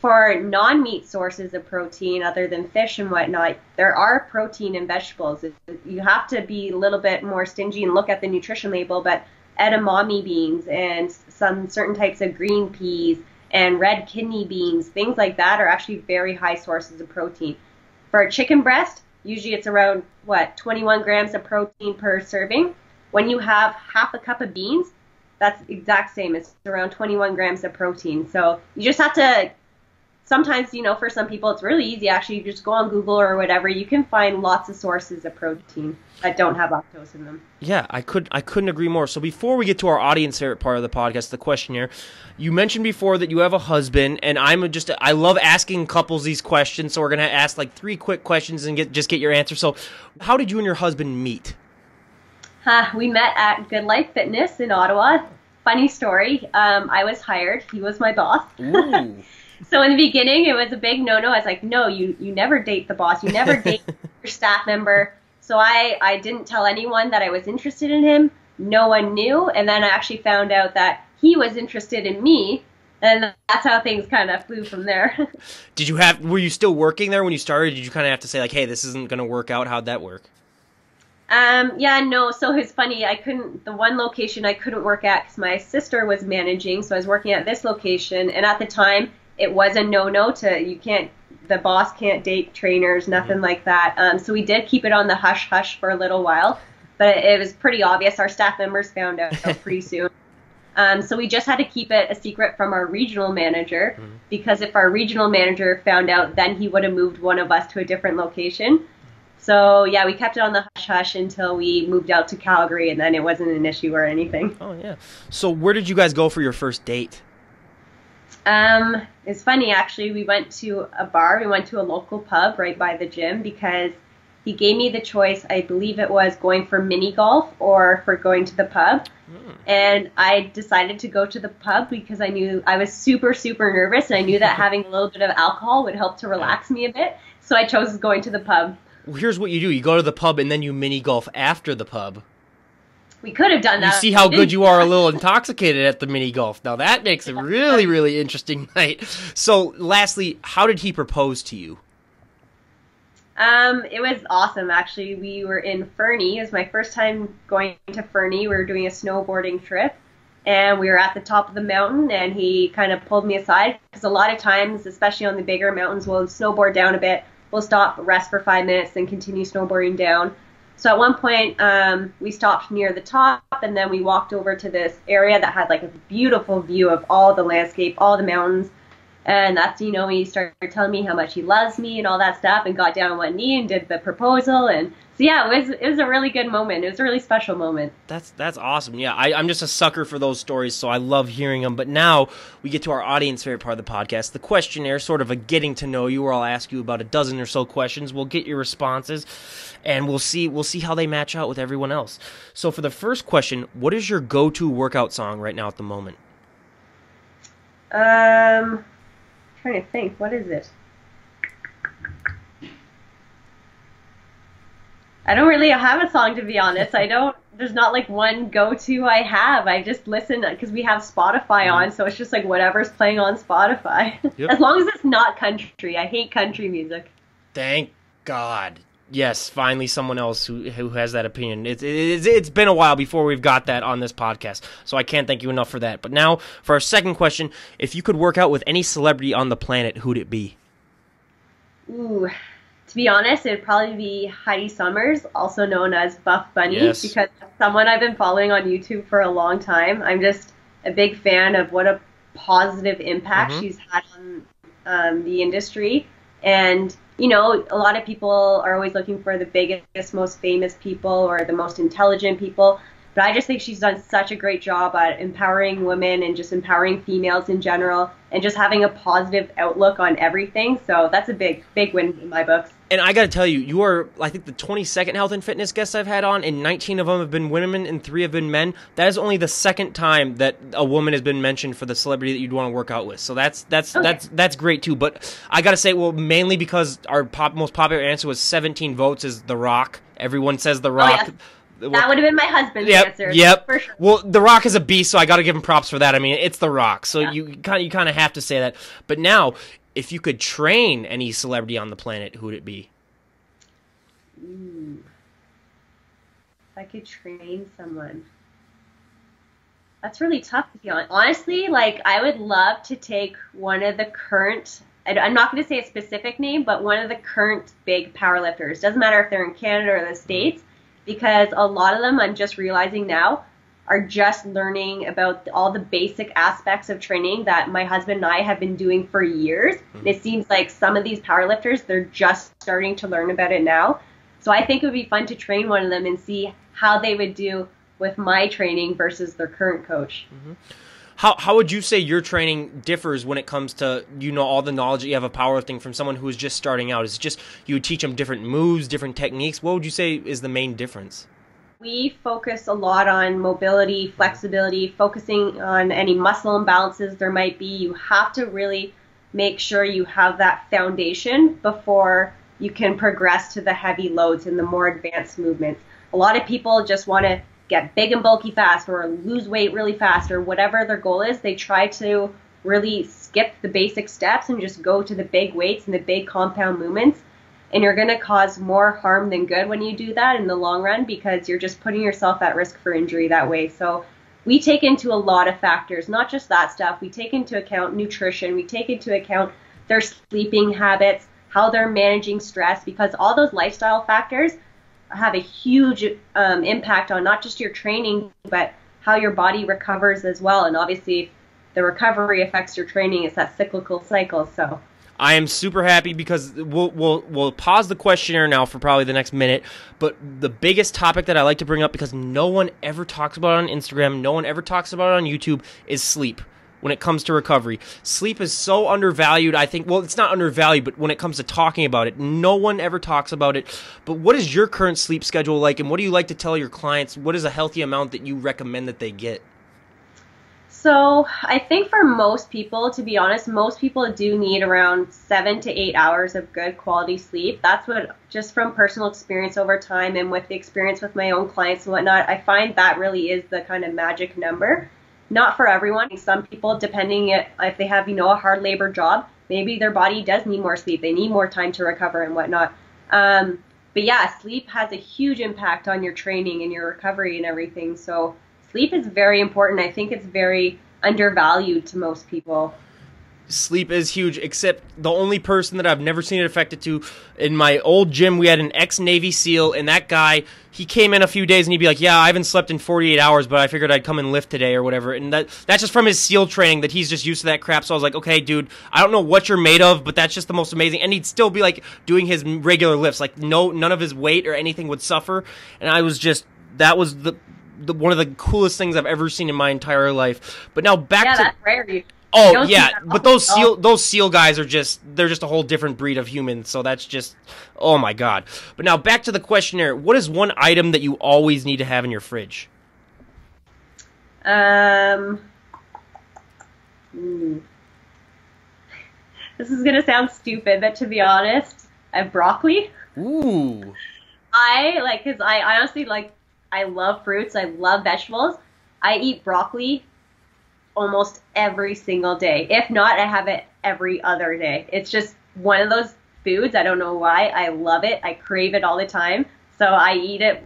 for non-meat sources of protein other than fish and whatnot, there are protein in vegetables. You have to be a little bit more stingy and look at the nutrition label, but edamame beans and some certain types of green peas and red kidney beans, things like that are actually very high sources of protein. For a chicken breast, usually it's around what 21 grams of protein per serving. When you have half a cup of beans, that's exact same. It's around 21 grams of protein. So you just have to sometimes, you know, for some people, it's really easy. Actually, you just go on Google or whatever. You can find lots of sources of protein that don't have lactose in them. Yeah, I could I couldn't agree more. So before we get to our audience favorite part of the podcast, the questionnaire, you mentioned before that you have a husband, and I'm just I love asking couples these questions. So we're gonna ask like three quick questions and get just get your answer. So, how did you and your husband meet? Uh, we met at GoodLife Fitness in Ottawa. Funny story. Um, I was hired. He was my boss. so in the beginning, it was a big no-no. I was like, no, you you never date the boss. You never date your staff member. So I I didn't tell anyone that I was interested in him. No one knew, and then I actually found out that he was interested in me, and that's how things kind of flew from there. did you have? Were you still working there when you started? Did you kind of have to say like, hey, this isn't going to work out? How'd that work? Um, yeah, no. So it's funny. I couldn't. The one location I couldn't work at because my sister was managing, so I was working at this location, and at the time it was a no-no to you can't the boss can't date trainers, nothing mm-hmm. like that. Um, so we did keep it on the hush hush for a little while, but it, it was pretty obvious. Our staff members found out pretty soon. Um, so we just had to keep it a secret from our regional manager mm-hmm. because if our regional manager found out, then he would have moved one of us to a different location. So yeah, we kept it on the hush hush until we moved out to Calgary, and then it wasn't an issue or anything. Oh yeah. So where did you guys go for your first date? Um, it's funny actually. We went to a bar. We went to a local pub right by the gym because he gave me the choice. I believe it was going for mini golf or for going to the pub. Mm. And I decided to go to the pub because I knew I was super super nervous and I knew that having a little bit of alcohol would help to relax me a bit. So I chose going to the pub. Well, here's what you do: you go to the pub and then you mini golf after the pub. We could have done that. You see how good you are a little intoxicated at the mini golf. Now that makes a really, really interesting night. So, lastly, how did he propose to you? Um, it was awesome actually. We were in Fernie. It was my first time going to Fernie. We were doing a snowboarding trip and we were at the top of the mountain and he kind of pulled me aside because a lot of times, especially on the bigger mountains, we'll snowboard down a bit, we'll stop, rest for five minutes, then continue snowboarding down. So at one point, um, we stopped near the top, and then we walked over to this area that had like a beautiful view of all the landscape, all the mountains. And that's, you know, he started telling me how much he loves me and all that stuff, and got down on one knee and did the proposal. And so yeah, it was it was a really good moment. It was a really special moment. That's that's awesome. Yeah, I, I'm just a sucker for those stories, so I love hearing them. But now we get to our audience favorite part of the podcast, the questionnaire, sort of a getting to know you, where I'll ask you about a dozen or so questions. We'll get your responses, and we'll see we'll see how they match out with everyone else. So for the first question, what is your go-to workout song right now at the moment? Um, I'm trying to think. What is it? I don't really have a song to be honest. I don't. There's not like one go-to I have. I just listen because we have Spotify mm-hmm. on, so it's just like whatever's playing on Spotify. Yep. as long as it's not country. I hate country music. Thank God. Yes, finally someone else who who has that opinion. It's it's it's been a while before we've got that on this podcast, so I can't thank you enough for that. But now for our second question: If you could work out with any celebrity on the planet, who'd it be? Ooh, to be honest, it'd probably be Heidi Somers, also known as Buff Bunny, Yes. because someone I've been following on YouTube for a long time. I'm just a big fan of what a positive impact Mhm. she's had on um, the industry. And, you know, a lot of people are always looking for the biggest, most famous people or the most intelligent people. But I just think she's done such a great job at empowering women and just empowering females in general and just having a positive outlook on everything. So that's a big, big win in my books. And I got to tell you, you are, I think, the 22nd health and fitness guests I've had on, and 19 of them have been women and three have been men. That is only the second time that a woman has been mentioned for the celebrity that you'd want to work out with. So that's that's Okay. that's that's great too. But I got to say, well, mainly because our pop, most popular answer was 17 votes is The Rock. Everyone says The oh, Rock. Yes. That would have been my husband's Yep, answer. yep. For sure. Well, The Rock is a beast, so I got to give him props for that. I mean, it's The Rock, so Yeah. you kind of you kind of have to say that. But now, if you could train any celebrity on the planet, who would it be? Ooh. If I could train someone. That's really tough to be honest. Honestly, like I would love to take one of the current I'm not going to say a specific name, but one of the current big powerlifters. Doesn't matter if they're in Canada or the States, because a lot of them I'm just realizing now are just learning about all the basic aspects of training that my husband and I have been doing for years. And it seems like some of these powerlifters, they're just starting to learn about it now. So I think it would be fun to train one of them and see how they would do with my training versus their current coach. Mm-hmm. How how would you say your training differs when it comes to you know all the knowledge that you have of powerlifting from someone who is just starting out? Is just you teach them different moves, different techniques? What would you say is the main difference? We focus a lot on mobility, flexibility, focusing on any muscle imbalances there might be. You have to really make sure you have that foundation before you can progress to the heavy loads and the more advanced movements. A lot of people just want to get big and bulky fast or lose weight really fast or whatever their goal is. They try to really skip the basic steps and just go to the big weights and the big compound movements and you're going to cause more harm than good when you do that in the long run because you're just putting yourself at risk for injury that way. So we take into a lot of factors, not just that stuff. We take into account nutrition, we take into account their sleeping habits, how they're managing stress because all those lifestyle factors have a huge um, impact on not just your training but how your body recovers as well. And obviously the recovery affects your training, it's that cyclical cycle. So I am super happy because we'll we'll we'll pause the questionnaire now for probably the next minute. But the biggest topic that I like to bring up because no one ever talks about it on Instagram, no one ever talks about it on YouTube, is sleep. When it comes to recovery, sleep is so undervalued. I think. Well, it's not undervalued, but when it comes to talking about it, no one ever talks about it. But what is your current sleep schedule like, and what do you like to tell your clients? What is a healthy amount that you recommend that they get? So I think for most people, to be honest, most people do need around seven to eight hours of good quality sleep. That's what, just from personal experience over time and with the experience with my own clients and whatnot, I find that really is the kind of magic number. Not for everyone. Some people, depending if they have, you know, a hard labor job, maybe their body does need more sleep. They need more time to recover and whatnot. Um, but yeah, sleep has a huge impact on your training and your recovery and everything. So sleep is very important. I think it's very undervalued to most people. Sleep is huge except the only person that i've never seen it affected to in my old gym we had an ex-navy seal and that guy he came in a few days and he'd be like yeah i haven't slept in 48 hours but i figured i'd come and lift today or whatever. And that that's just from his seal training that he's just used to that crap. So i was like okay dude i don't know what you're made of but that's just the most amazing. And he'd still be like doing his regular lifts. Like no none of his weight or anything would suffer. And i was just that was the the, one of the coolest things I've ever seen in my entire life. But now back Yeah, to rare. Oh yeah, but those often. seal those seal guys are just they're just a whole different breed of human. So that's just oh my god. But now back to the questionnaire. What is one item that you always need to have in your fridge? Um, hmm. This is gonna sound stupid, but to be honest, I have broccoli. Ooh. I like because I, I honestly like I love fruits. I love vegetables. I eat broccoli almost every single day. If not, I have it every other day. It's just one of those foods. I don't know why. I love it. I crave it all the time. So I eat it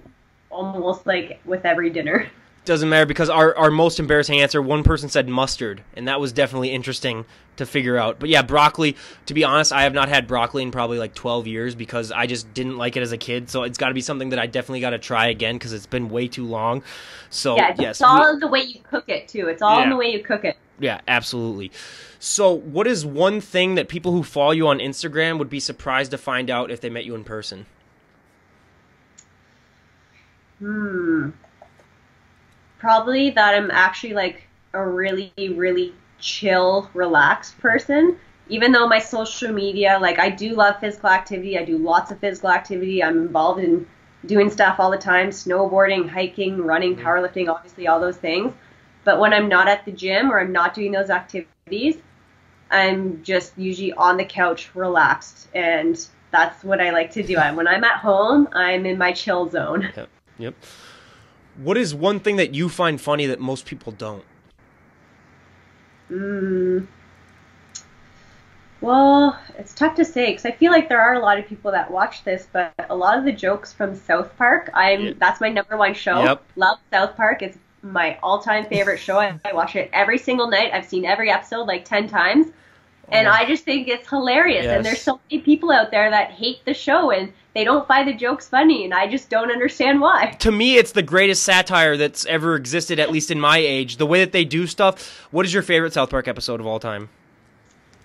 almost like with every dinner. Doesn't matter because our, our most embarrassing answer, one person said mustard, and that was definitely interesting to figure out. But yeah, broccoli, to be honest, I have not had broccoli in probably like 12 years because I just didn't like it as a kid. So it's got to be something that I definitely got to try again because it's been way too long. So, yeah, it's yes. all we, the way you cook it, too. It's all Yeah. in the way you cook it. Yeah, absolutely. So, what is one thing that people who follow you on Instagram would be surprised to find out if they met you in person? Hmm. Probably that I'm actually like a really, really chill, relaxed person. Even though my social media, like I do love physical activity, I do lots of physical activity. I'm involved in doing stuff all the time snowboarding, hiking, running, mm-hmm. powerlifting, obviously, all those things. But when I'm not at the gym or I'm not doing those activities, I'm just usually on the couch, relaxed. And that's what I like to do. I- When I'm at home, I'm in my chill zone. Yep. Yep. What is one thing that you find funny that most people don't? Mm. Well, it's tough to say because I feel like there are a lot of people that watch this, but a lot of the jokes from South Park, I'm Yeah. that's my number one show. Yep. Love South Park. It's my all-time favorite show. I, I watch it every single night. I've seen every episode like ten times, and Oh. I just think it's hilarious. Yes. And there's so many people out there that hate the show and they don't find the jokes funny, and I just don't understand why. to me it's the greatest satire that's ever existed at least in my age the way that they do stuff what is your favorite south park episode of all time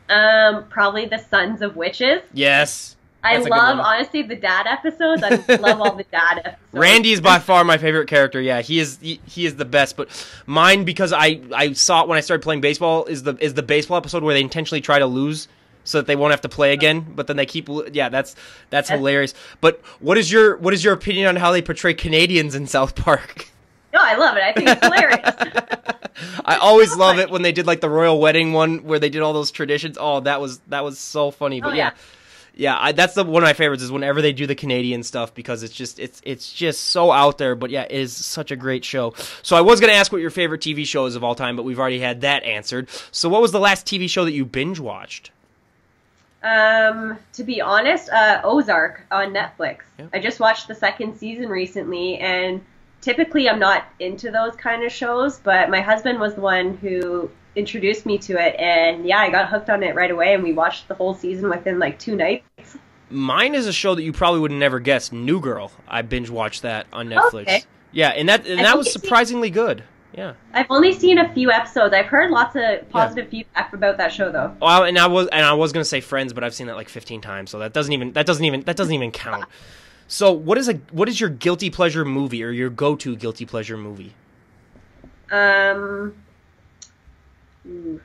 Um, probably the Sons of Witches. yes I love honestly the dad episodes. I love all the dad episodes. randy is by far my favorite character yeah he is he, he is the best but mine because i i saw it when i started playing baseball is the is the baseball episode where they intentionally try to lose so that they won't have to play again but then they keep yeah that's that's hilarious but what is your what is your opinion on how they portray canadians in south park No, I love it. I think it's hilarious. I always love it when they did like the royal wedding one where they did all those traditions. Oh, that was that was so funny. But Oh, yeah. yeah. Yeah, I, that's the one of my favorites is whenever they do the Canadian stuff because it's just it's it's just so out there. But yeah, it is such a great show. So I was gonna ask what your favorite TV show is of all time, but we've already had that answered. So what was the last TV show that you binge watched? Um, to be honest, uh, Ozark on Netflix. Yeah. I just watched the second season recently, and typically I'm not into those kind of shows, but my husband was the one who introduced me to it, and yeah, I got hooked on it right away, and we watched the whole season within like two nights. Mine is a show that you probably would never guess. New Girl. I binge watched that on Netflix. Okay. Yeah, and that and I that was surprisingly good. Yeah. I've only seen a few episodes. I've heard lots of positive feedback about that show, though. Well, and I was and I was gonna say Friends, but I've seen that like 15 times, so that doesn't even that doesn't even that doesn't even count. So, what is a what is your guilty pleasure movie or your go-to guilty pleasure movie? Um, ooh.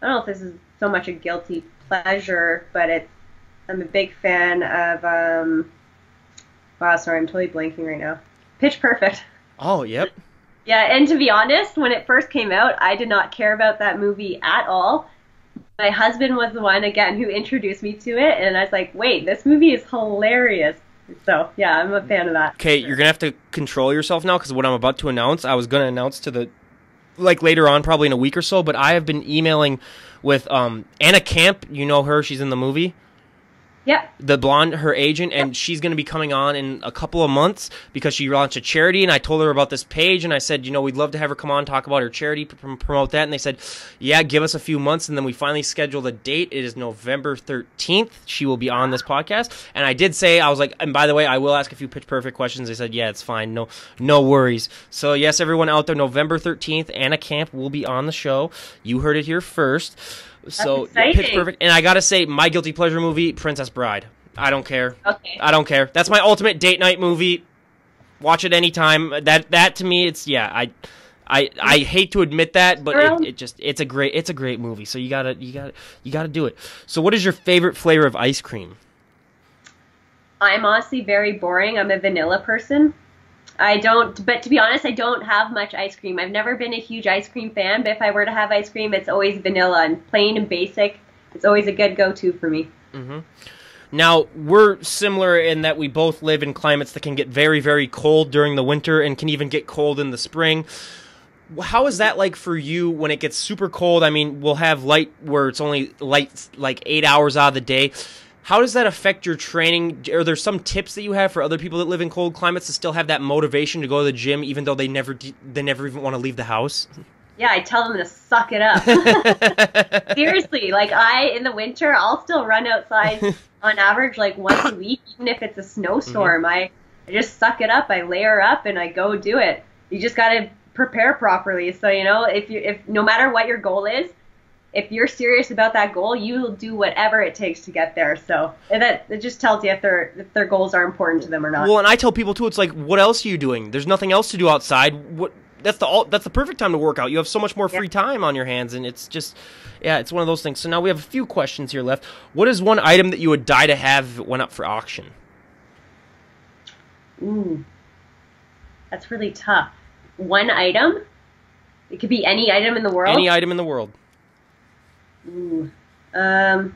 I don't know if this is so much a guilty pleasure, but it's I'm a big fan of um. Wow, sorry, I'm totally blanking right now. Pitch Perfect. Oh, yep. Yeah, and to be honest, when it first came out, I did not care about that movie at all. My husband was the one again who introduced me to it, and I was like, "Wait, this movie is hilarious." So yeah, I'm a fan of that. Okay, you're gonna have to control yourself now because what I'm about to announce, I was gonna announce to the like later on, probably in a week or so. But I have been emailing with um Anna Camp. You know her; she's in the movie. Yep. the blonde, her agent, and she's going to be coming on in a couple of months because she launched a charity. And I told her about this page, and I said, you know, we'd love to have her come on talk about her charity, pr- promote that. And they said, yeah, give us a few months. And then we finally scheduled a date. It is November thirteenth. She will be on this podcast. And I did say, I was like, and by the way, I will ask a few pitch perfect questions. They said, yeah, it's fine, no, no worries. So yes, everyone out there, November thirteenth, Anna Camp will be on the show. You heard it here first. So pitch perfect. And I gotta say, my guilty pleasure movie, Princess Bride. I don't care. Okay. I don't care. That's my ultimate date night movie. Watch it anytime. That that to me, it's yeah. I I I hate to admit that, but it, it just it's a great it's a great movie. So you gotta you gotta you gotta do it. So what is your favorite flavor of ice cream? I'm honestly very boring. I'm a vanilla person. I don't, but to be honest, I don't have much ice cream. I've never been a huge ice cream fan, but if I were to have ice cream, it's always vanilla and plain and basic. It's always a good go-to for me. Mm-hmm. Now, we're similar in that we both live in climates that can get very, very cold during the winter and can even get cold in the spring. How is that like for you when it gets super cold? I mean, we'll have light where it's only light like eight hours out of the day. How does that affect your training? Are there some tips that you have for other people that live in cold climates to still have that motivation to go to the gym, even though they never they never even want to leave the house? Yeah, I tell them to suck it up. Seriously, like I in the winter, I'll still run outside on average like once a week, even if it's a snowstorm. Mm-hmm. I, I just suck it up. I layer up and I go do it. You just got to prepare properly. So you know, if you if no matter what your goal is, if you're serious about that goal, you will do whatever it takes to get there. So that it just tells you if their if their goals are important to them or not. Well, and I tell people too, it's like, what else are you doing? There's nothing else to do outside. What that's the all, that's the perfect time to work out. You have so much more free time on your hands, and it's just yeah, it's one of those things. So now we have a few questions here left. What is one item that you would die to have if it went up for auction? Ooh, that's really tough. One item. It could be any item in the world. Any item in the world. Ooh. Um.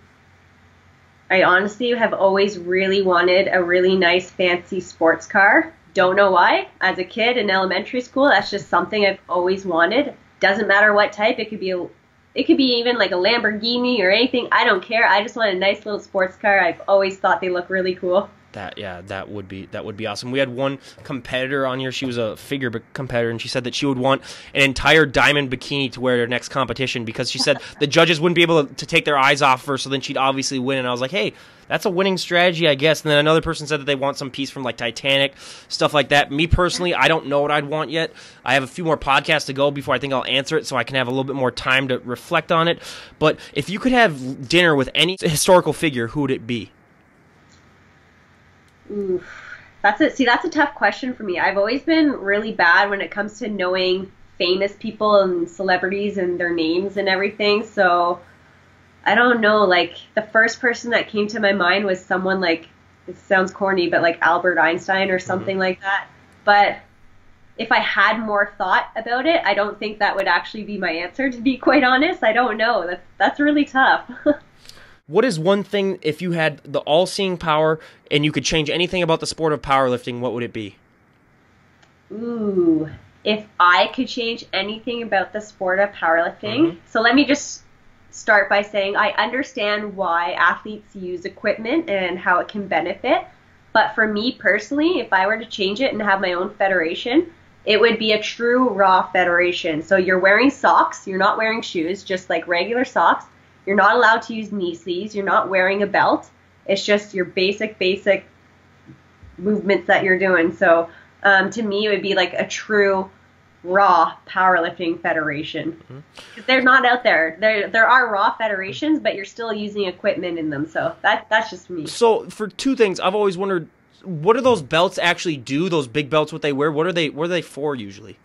I honestly have always really wanted a really nice fancy sports car. Don't know why. As a kid in elementary school, that's just something I've always wanted. Doesn't matter what type. It could be a, it could be even like a Lamborghini or anything. I don't care. I just want a nice little sports car. I've always thought they look really cool. That yeah, that would be that would be awesome. We had one competitor on here. She was a figure competitor, and she said that she would want an entire diamond bikini to wear her next competition because she said the judges wouldn't be able to, to take their eyes off her. So then she'd obviously win. And I was like, hey, that's a winning strategy, I guess. And then another person said that they want some piece from like Titanic, stuff like that. Me personally, I don't know what I'd want yet. I have a few more podcasts to go before I think I'll answer it, so I can have a little bit more time to reflect on it. But if you could have dinner with any historical figure, who would it be? Oof. That's it. See, that's a tough question for me. I've always been really bad when it comes to knowing famous people and celebrities and their names and everything. So I don't know. Like the first person that came to my mind was someone like it sounds corny, but like Albert Einstein or something mm-hmm. like that. But if I had more thought about it, I don't think that would actually be my answer. To be quite honest, I don't know. That's that's really tough. what is one thing if you had the all-seeing power and you could change anything about the sport of powerlifting what would it be ooh if i could change anything about the sport of powerlifting mm-hmm. so let me just start by saying i understand why athletes use equipment and how it can benefit but for me personally if i were to change it and have my own federation it would be a true raw federation so you're wearing socks you're not wearing shoes just like regular socks you're not allowed to use knee sleeves. You're not wearing a belt. It's just your basic, basic movements that you're doing. So um, to me, it would be like a true raw powerlifting federation. Mm-hmm. They're not out there. There there are raw federations, but you're still using equipment in them. So that that's just me. So for two things, I've always wondered what do those belts actually do? Those big belts, what they wear? What are they? What are they for usually?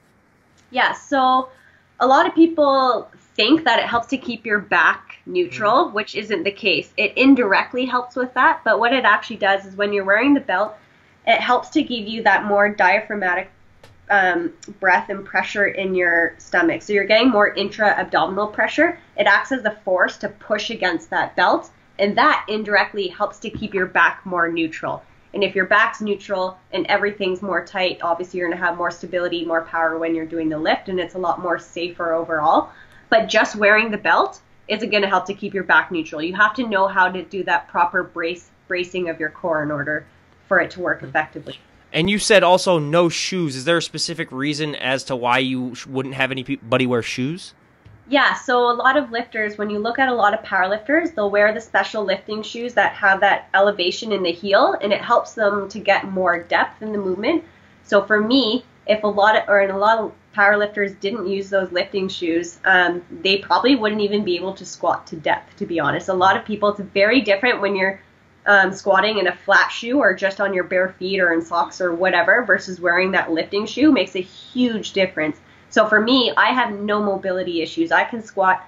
Yeah. So a lot of people think that it helps to keep your back neutral, mm-hmm. which isn't the case. It indirectly helps with that, but what it actually does is when you're wearing the belt, it helps to give you that more diaphragmatic um, breath and pressure in your stomach. So you're getting more intra abdominal pressure. It acts as a force to push against that belt, and that indirectly helps to keep your back more neutral. And if your back's neutral and everything's more tight, obviously you're going to have more stability, more power when you're doing the lift, and it's a lot more safer overall. But just wearing the belt isn't going to help to keep your back neutral. You have to know how to do that proper brace bracing of your core in order for it to work mm-hmm. effectively. And you said also no shoes. Is there a specific reason as to why you wouldn't have anybody wear shoes? Yeah, so a lot of lifters, when you look at a lot of powerlifters, they'll wear the special lifting shoes that have that elevation in the heel, and it helps them to get more depth in the movement. So for me, if a lot of, or in a lot of powerlifters didn't use those lifting shoes, um, they probably wouldn't even be able to squat to depth, to be honest. A lot of people, it's very different when you're um, squatting in a flat shoe or just on your bare feet or in socks or whatever versus wearing that lifting shoe makes a huge difference. So for me, I have no mobility issues. I can squat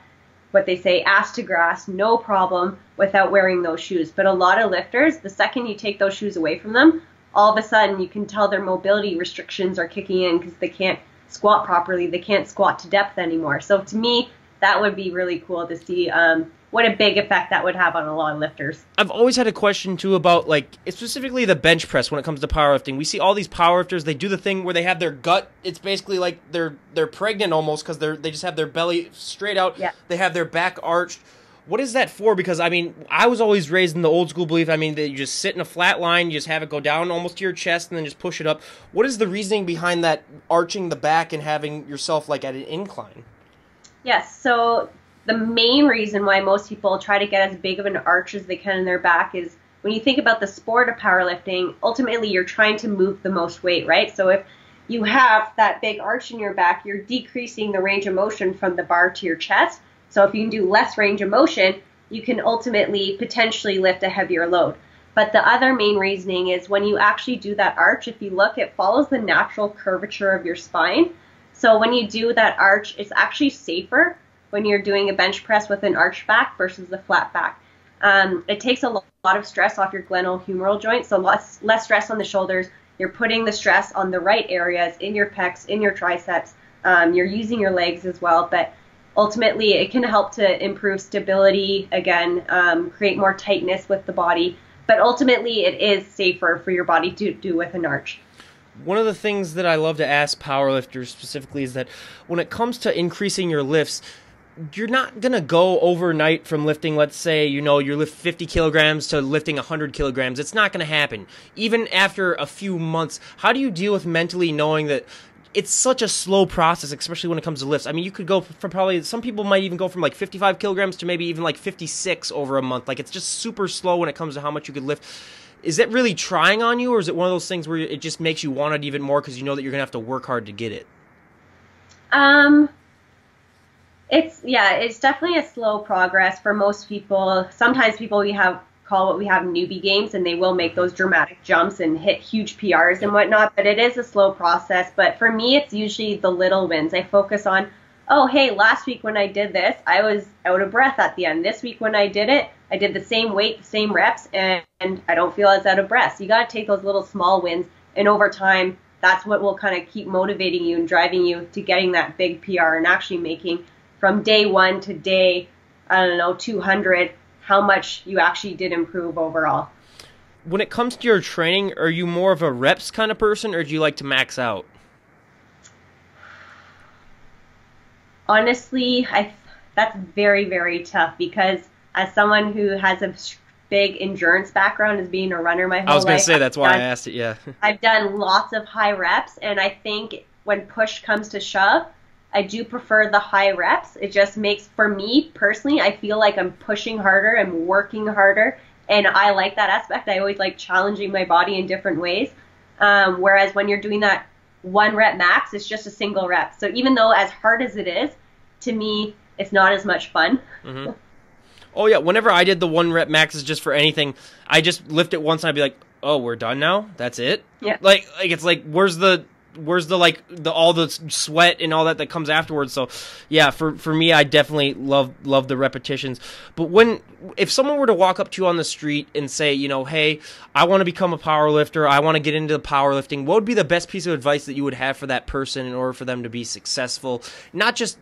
what they say ass to grass, no problem without wearing those shoes. But a lot of lifters, the second you take those shoes away from them, all of a sudden you can tell their mobility restrictions are kicking in because they can't squat properly. They can't squat to depth anymore. So to me, that would be really cool to see. Um, what a big effect that would have on a lot of lifters. I've always had a question too about like specifically the bench press when it comes to powerlifting. We see all these powerlifters; they do the thing where they have their gut. It's basically like they're they're pregnant almost because they're they just have their belly straight out. Yeah. They have their back arched. What is that for? Because I mean, I was always raised in the old school belief. I mean, that you just sit in a flat line, you just have it go down almost to your chest, and then just push it up. What is the reasoning behind that arching the back and having yourself like at an incline? Yes. So the main reason why most people try to get as big of an arch as they can in their back is when you think about the sport of powerlifting, ultimately you're trying to move the most weight, right? So if you have that big arch in your back, you're decreasing the range of motion from the bar to your chest. So if you can do less range of motion, you can ultimately potentially lift a heavier load. But the other main reasoning is when you actually do that arch, if you look, it follows the natural curvature of your spine. So when you do that arch, it's actually safer when you're doing a bench press with an arch back versus a flat back. Um, it takes a lot of stress off your glenohumeral joint, so less less stress on the shoulders. You're putting the stress on the right areas in your pecs, in your triceps. Um, you're using your legs as well, but ultimately it can help to improve stability again, um, create more tightness with the body. But ultimately, it is safer for your body to do with an arch one of the things that I love to ask powerlifters specifically is that when it comes to increasing your lifts, you're not gonna go overnight from lifting let's say you know you lift 50 kilograms to lifting 100 kilograms. It's not gonna happen. Even after a few months how do you deal with mentally knowing that it's such a slow process especially when it comes to lifts. I mean you could go from probably some people might even go from like 55 kilograms to maybe even like 56 over a month. Like it's just super slow when it comes to how much you could lift. Is that really trying on you or is it one of those things where it just makes you want it even more because you know that you're gonna have to work hard to get it? Um it's yeah, it's definitely a slow progress for most people. Sometimes people we have call what we have newbie gains, and they will make those dramatic jumps and hit huge PRs and whatnot. But it is a slow process. But for me, it's usually the little wins. I focus on, oh hey, last week when I did this, I was out of breath at the end. This week when I did it, I did the same weight, the same reps, and, and I don't feel as out of breath. So you got to take those little small wins, and over time, that's what will kind of keep motivating you and driving you to getting that big PR and actually making from day one to day, I don't know, 200, how much you actually did improve overall. When it comes to your training, are you more of a reps kind of person or do you like to max out? Honestly, I that's very very tough because as someone who has a big endurance background as being a runner my whole life. I was going to say that's why done, I asked it, yeah. I've done lots of high reps and I think when push comes to shove, I do prefer the high reps. It just makes, for me personally, I feel like I'm pushing harder, I'm working harder, and I like that aspect. I always like challenging my body in different ways. Um, whereas when you're doing that one rep max, it's just a single rep. So even though as hard as it is, to me, it's not as much fun. Mm-hmm. Oh yeah, whenever I did the one rep maxes just for anything, I just lift it once and I'd be like, "Oh, we're done now. That's it." Yeah. Like, like it's like, where's the where's the like the all the sweat and all that that comes afterwards? So yeah for for me i definitely love love the repetitions. But when if someone were to walk up to you on the street and say you know hey i want to become a power lifter. I want to get into the powerlifting what would be the best piece of advice that you would have for that person in order for them to be successful? Not just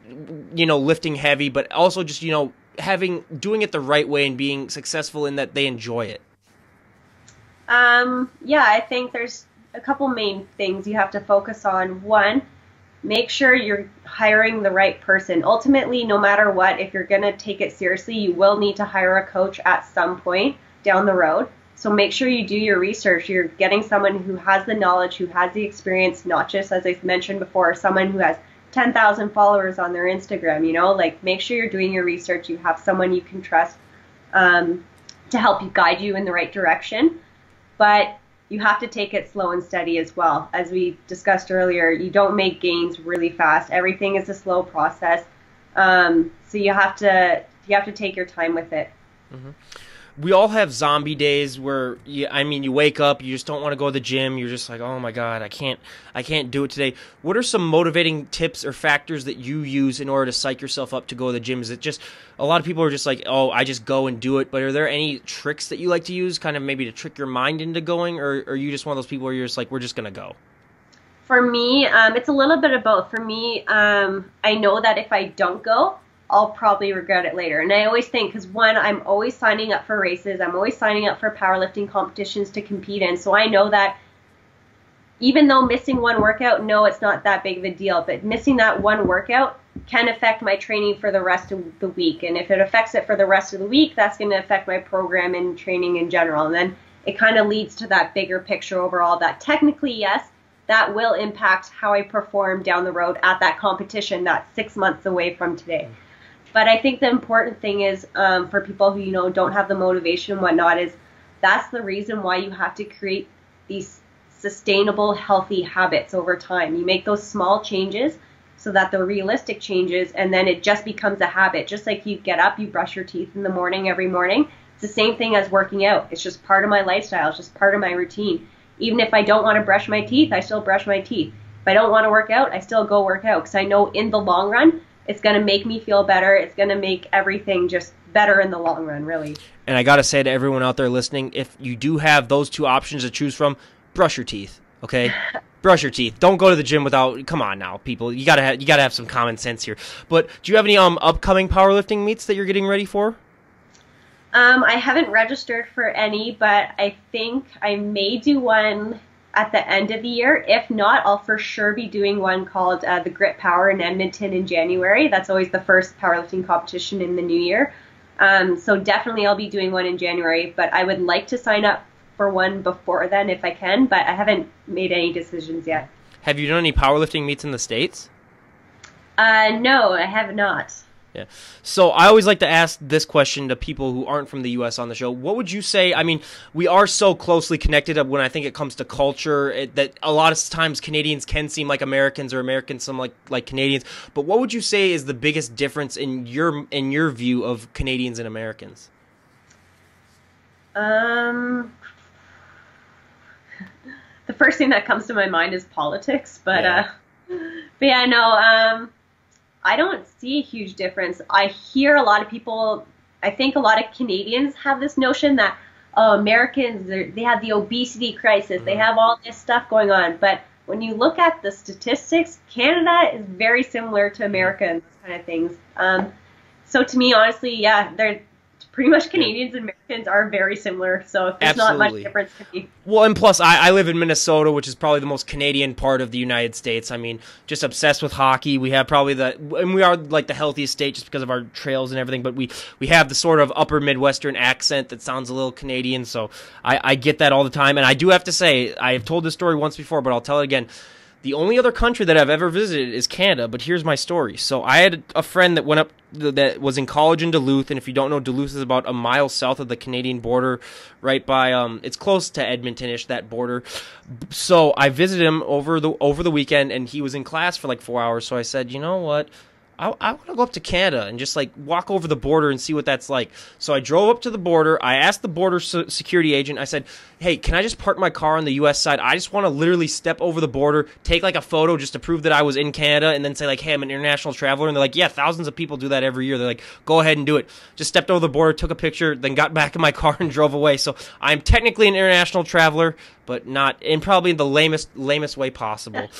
you know lifting heavy but also just you know having doing it the right way and being successful in that they enjoy it. Um yeah i think there's a couple main things you have to focus on. One, make sure you're hiring the right person. Ultimately, no matter what, if you're going to take it seriously, you will need to hire a coach at some point down the road. So make sure you do your research. You're getting someone who has the knowledge, who has the experience, not just, as I mentioned before, someone who has 10,000 followers on their Instagram, you know, like make sure you're doing your research. You have someone you can trust um, to help you guide you in the right direction. But you have to take it slow and steady as well. As we discussed earlier, you don't make gains really fast. Everything is a slow process. Um, so you have to you have to take your time with it. Mm-hmm we all have zombie days where you, I mean you wake up you just don't want to go to the gym you're just like oh my god I can't I can't do it today. What are some motivating tips or factors that you use in order to psych yourself up to go to the gym? Is it just a lot of people are just like oh I just go and do it but are there any tricks that you like to use kind of maybe to trick your mind into going or, or are you just one of those people where you're just like we're just gonna go for me um, it's a little bit of both. For me um, I know that if I don't go I'll probably regret it later. And I always think, because one, I'm always signing up for races, I'm always signing up for powerlifting competitions to compete in. So I know that even though missing one workout, no, it's not that big of a deal. But missing that one workout can affect my training for the rest of the week. And if it affects it for the rest of the week, that's going to affect my program and training in general. And then it kind of leads to that bigger picture overall that technically, yes, that will impact how I perform down the road at that competition that's six months away from today. But I think the important thing is um, for people who you know don't have the motivation and whatnot is that's the reason why you have to create these sustainable, healthy habits over time. You make those small changes so that they're realistic changes, and then it just becomes a habit. Just like you get up, you brush your teeth in the morning every morning. It's the same thing as working out. It's just part of my lifestyle. It's just part of my routine. Even if I don't want to brush my teeth, I still brush my teeth. If I don't want to work out, I still go work out because I know in the long run it's going to make me feel better. It's going to make everything just better in the long run, really. And I got to say to everyone out there listening, if you do have those two options to choose from, brush your teeth, okay? brush your teeth. Don't go to the gym without come on now, people. You got to have you got to have some common sense here. But do you have any um upcoming powerlifting meets that you're getting ready for? Um, I haven't registered for any, but I think I may do one at the end of the year. If not, I'll for sure be doing one called uh, the Grit Power in Edmonton in January. That's always the first powerlifting competition in the new year. Um, so definitely I'll be doing one in January, but I would like to sign up for one before then if I can, but I haven't made any decisions yet. Have you done any powerlifting meets in the States? Uh, no, I have not. Yeah. So I always like to ask this question to people who aren't from the U.S. on the show. What would you say? I mean, we are so closely connected when I think it comes to culture it, that a lot of times Canadians can seem like Americans or Americans some like like Canadians. But what would you say is the biggest difference in your in your view of Canadians and Americans? Um, the first thing that comes to my mind is politics, but yeah. uh, but yeah, no. Um I don't see a huge difference. I hear a lot of people, I think a lot of Canadians have this notion that oh, Americans, they have the obesity crisis, they mm-hmm. have all this stuff going on. But when you look at the statistics, Canada is very similar to America and those kind of things. Um, so to me, honestly, yeah, they're pretty much Canadians yeah. and Americans are very similar, so there's Absolutely. not much difference to me. Well, and plus, I, I, live in Minnesota, which is probably the most Canadian part of the United States. I mean, just obsessed with hockey. We have probably the, and we are like the healthiest state just because of our trails and everything. But we we have the sort of upper Midwestern accent that sounds a little Canadian, so I, I get that all the time. And I do have to say, I have told this story once before, but I'll tell it again the only other country that I've ever visited is Canada, but here's my story. So I had a friend that went up that was in college in Duluth, and if you don't know, Duluth is about a mile south of the Canadian border, right by um, it's close to Edmontonish that border. So I visited him over the over the weekend, and he was in class for like four hours. So I said, you know what? I, I want to go up to Canada and just like walk over the border and see what that's like. So I drove up to the border. I asked the border security agent, I said, Hey, can I just park my car on the US side? I just want to literally step over the border, take like a photo just to prove that I was in Canada, and then say, like, Hey, I'm an international traveler. And they're like, Yeah, thousands of people do that every year. They're like, Go ahead and do it. Just stepped over the border, took a picture, then got back in my car and drove away. So I'm technically an international traveler, but not in probably the lamest, lamest way possible.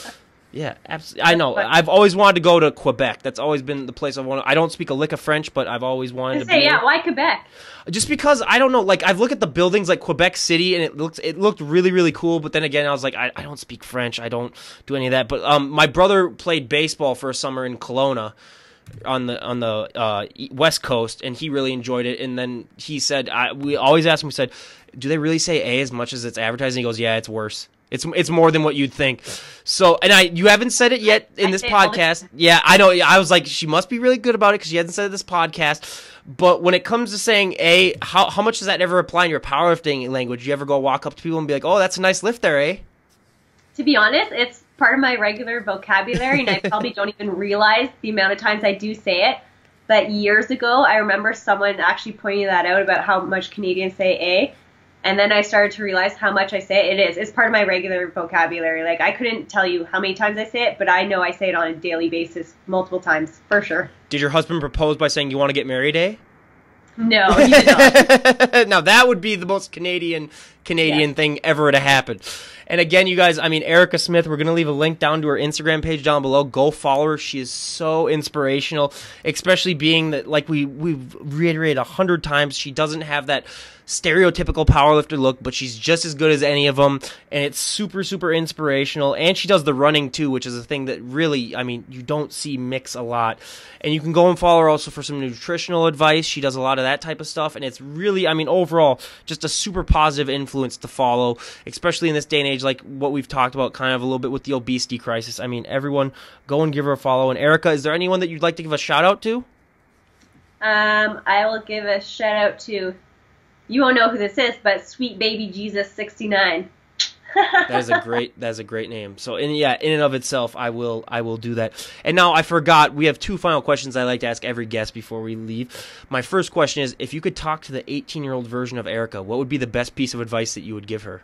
Yeah, absolutely. I know. I've always wanted to go to Quebec. That's always been the place I want. To. I don't speak a lick of French, but I've always wanted to. Say, be yeah, why Quebec? Just because I don't know. Like I've looked at the buildings like Quebec City, and it looked it looked really really cool. But then again, I was like, I, I don't speak French. I don't do any of that. But um, my brother played baseball for a summer in Kelowna on the on the uh, west coast and he really enjoyed it and then he said I, we always ask him we said do they really say a as much as it's advertised and he goes yeah it's worse it's it's more than what you'd think. So, and I you haven't said it yet in this podcast. Yeah, I know. I was like, she must be really good about it because she hasn't said this podcast. But when it comes to saying a, how how much does that ever apply in your powerlifting language? You ever go walk up to people and be like, oh, that's a nice lift there, eh? To be honest, it's part of my regular vocabulary, and I probably don't even realize the amount of times I do say it. But years ago, I remember someone actually pointing that out about how much Canadians say a and then I started to realize how much I say it. It is. It's part of my regular vocabulary. Like I couldn't tell you how many times I say it, but I know I say it on a daily basis multiple times for sure. Did your husband propose by saying you want to get married, eh? No, he did not. now that would be the most Canadian Canadian Yeah. thing ever to happen. And again, you guys, I mean, Ericka Smith, we're going to leave a link down to her Instagram page down below. Go follow her. She is so inspirational, especially being that, like we, we've reiterated a hundred times, she doesn't have that stereotypical powerlifter look, but she's just as good as any of them. And it's super, super inspirational. And she does the running too, which is a thing that really, I mean, you don't see mix a lot. And you can go and follow her also for some nutritional advice. She does a lot of that type of stuff. And it's really, I mean, overall, just a super positive influence to follow, especially in this day and age, like what we've talked about kind of a little bit with the obesity crisis. I mean, everyone go and give her a follow. And Ericka, is there anyone that you'd like to give a shout out to? Um, I will give a shout out to, you won't know who this is, but Sweet Baby Jesus 69. That is a great that is a great name. So in yeah, in and of itself, I will I will do that. And now I forgot we have two final questions I like to ask every guest before we leave. My first question is if you could talk to the 18 year old version of Ericka, what would be the best piece of advice that you would give her?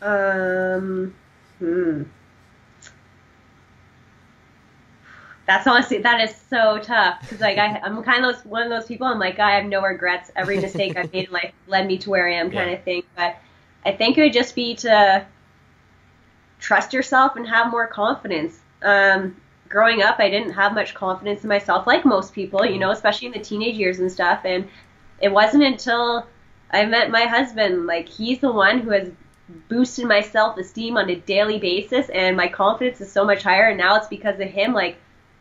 Um, hmm. That's honestly that is so tough because like I I'm kind of those, one of those people. I'm like I have no regrets. Every mistake I've made in life led me to where I am, kind Yeah. of thing. But I think it would just be to trust yourself and have more confidence. Um, growing up, I didn't have much confidence in myself, like most people, you know, especially in the teenage years and stuff. And it wasn't until I met my husband, like he's the one who has boosted my self esteem on a daily basis, and my confidence is so much higher. And now it's because of him. Like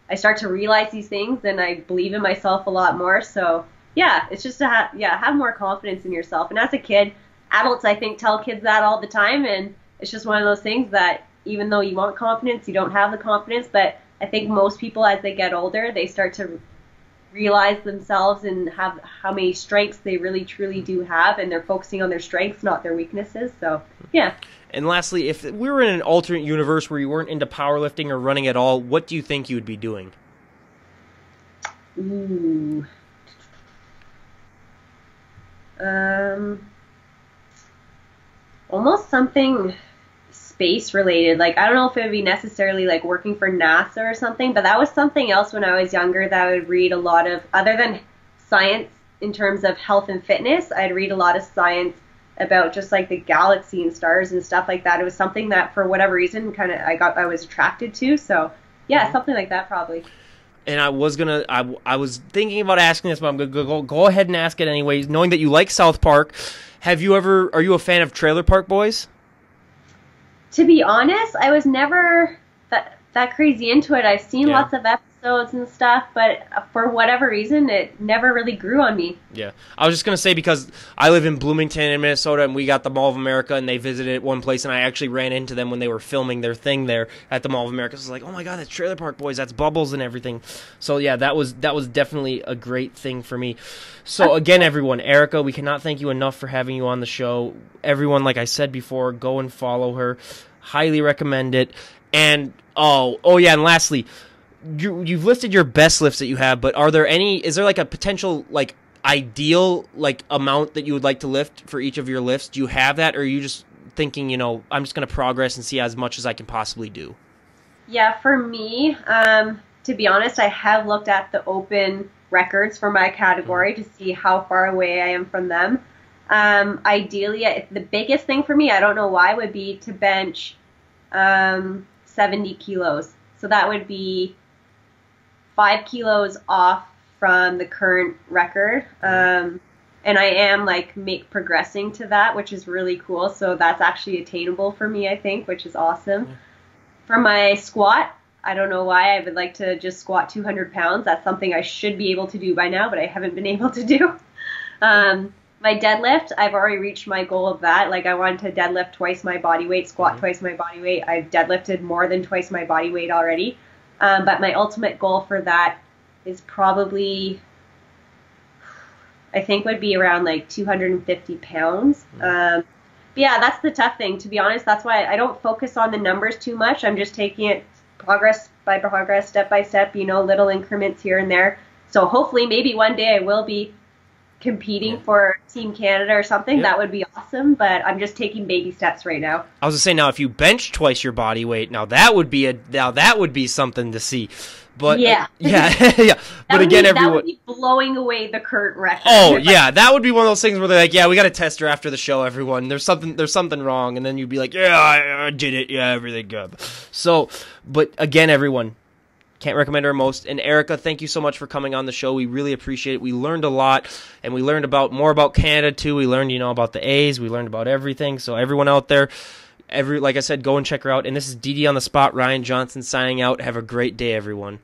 I start to realize these things, and I believe in myself a lot more. So yeah, it's just to have yeah have more confidence in yourself. And as a kid, adults I think tell kids that all the time, and it's just one of those things that even though you want confidence, you don't have the confidence. But I think most people, as they get older, they start to realize themselves and have how many strengths they really truly do have, and they're focusing on their strengths, not their weaknesses. So yeah. And lastly, if we were in an alternate universe where you weren't into powerlifting or running at all, what do you think you would be doing? Ooh. Um, almost something space related. Like I don't know if it would be necessarily like working for NASA or something, but that was something else when I was younger that I would read a lot of other than science in terms of health and fitness. I'd read a lot of science about just like the galaxy and stars and stuff like that. It was something that for whatever reason kind of I got I was attracted to. So yeah, mm-hmm. something like that probably. and I was gonna, I, I was thinking about asking this, but I'm gonna go, go ahead and ask it anyways. Knowing that you like South Park, have you ever, are you a fan of Trailer Park Boys? To be honest, I was never that that crazy into it. I've seen Yeah. lots of episodes and stuff, but for whatever reason, it never really grew on me. Yeah, I was just gonna say because I live in Bloomington in Minnesota, and we got the Mall of America, and they visited one place, and I actually ran into them when they were filming their thing there at the Mall of America. So I was like, oh my god, that's Trailer Park Boys, that's Bubbles and everything. So yeah, that was that was definitely a great thing for me. So again, everyone, Ericka, we cannot thank you enough for having you on the show. Everyone, like I said before, go and follow her. Highly recommend it. And oh, oh yeah, and lastly, you you've listed your best lifts that you have, but are there any? Is there like a potential like ideal like amount that you would like to lift for each of your lifts? Do you have that, or are you just thinking, you know, I'm just going to progress and see as much as I can possibly do? Yeah, for me, um, to be honest, I have looked at the open records for my category to see how far away I am from them. Um, ideally, the biggest thing for me, I don't know why, would be to bench um, 70 kilos. So that would be five kilos off from the current record. Um, and I am like make progressing to that, which is really cool. So that's actually attainable for me, I think, which is awesome. For my squat, I don't know why I would like to just squat 200 pounds. That's something I should be able to do by now, but I haven't been able to do. Um, my deadlift, I've already reached my goal of that. Like I wanted to deadlift twice my body weight, squat twice my body weight. I've deadlifted more than twice my body weight already. Um, but my ultimate goal for that is probably, I think, would be around like 250 pounds. Um, but yeah, that's the tough thing. To be honest, that's why I don't focus on the numbers too much. I'm just taking it progress by progress, step by step, you know, little increments here and there. So hopefully, maybe one day I will be competing for Team Canada or something, Yeah. that would be awesome. But I'm just taking baby steps right now. I was gonna say now if you bench twice your body weight, now that would be a now that would be something to see. But Yeah. Uh, yeah, yeah. That But again, be, everyone. that would be blowing away the current record. Oh Like, yeah, that would be one of those things where they're like, "Yeah, we got to test her after the show, everyone. There's something, there's something wrong," and then you'd be like, "Yeah, I, I did it. Yeah, everything good." So, but again, everyone can't recommend her most. And Ericka, thank you so much for coming on the show. We really appreciate it. We learned a lot, and we learned about more about Canada too. We learned, you know, about the A's. We learned about everything. So everyone out there. Every like I said, go and check her out. And this is DD on the spot. Ryan Johnson signing out. Have a great day, everyone.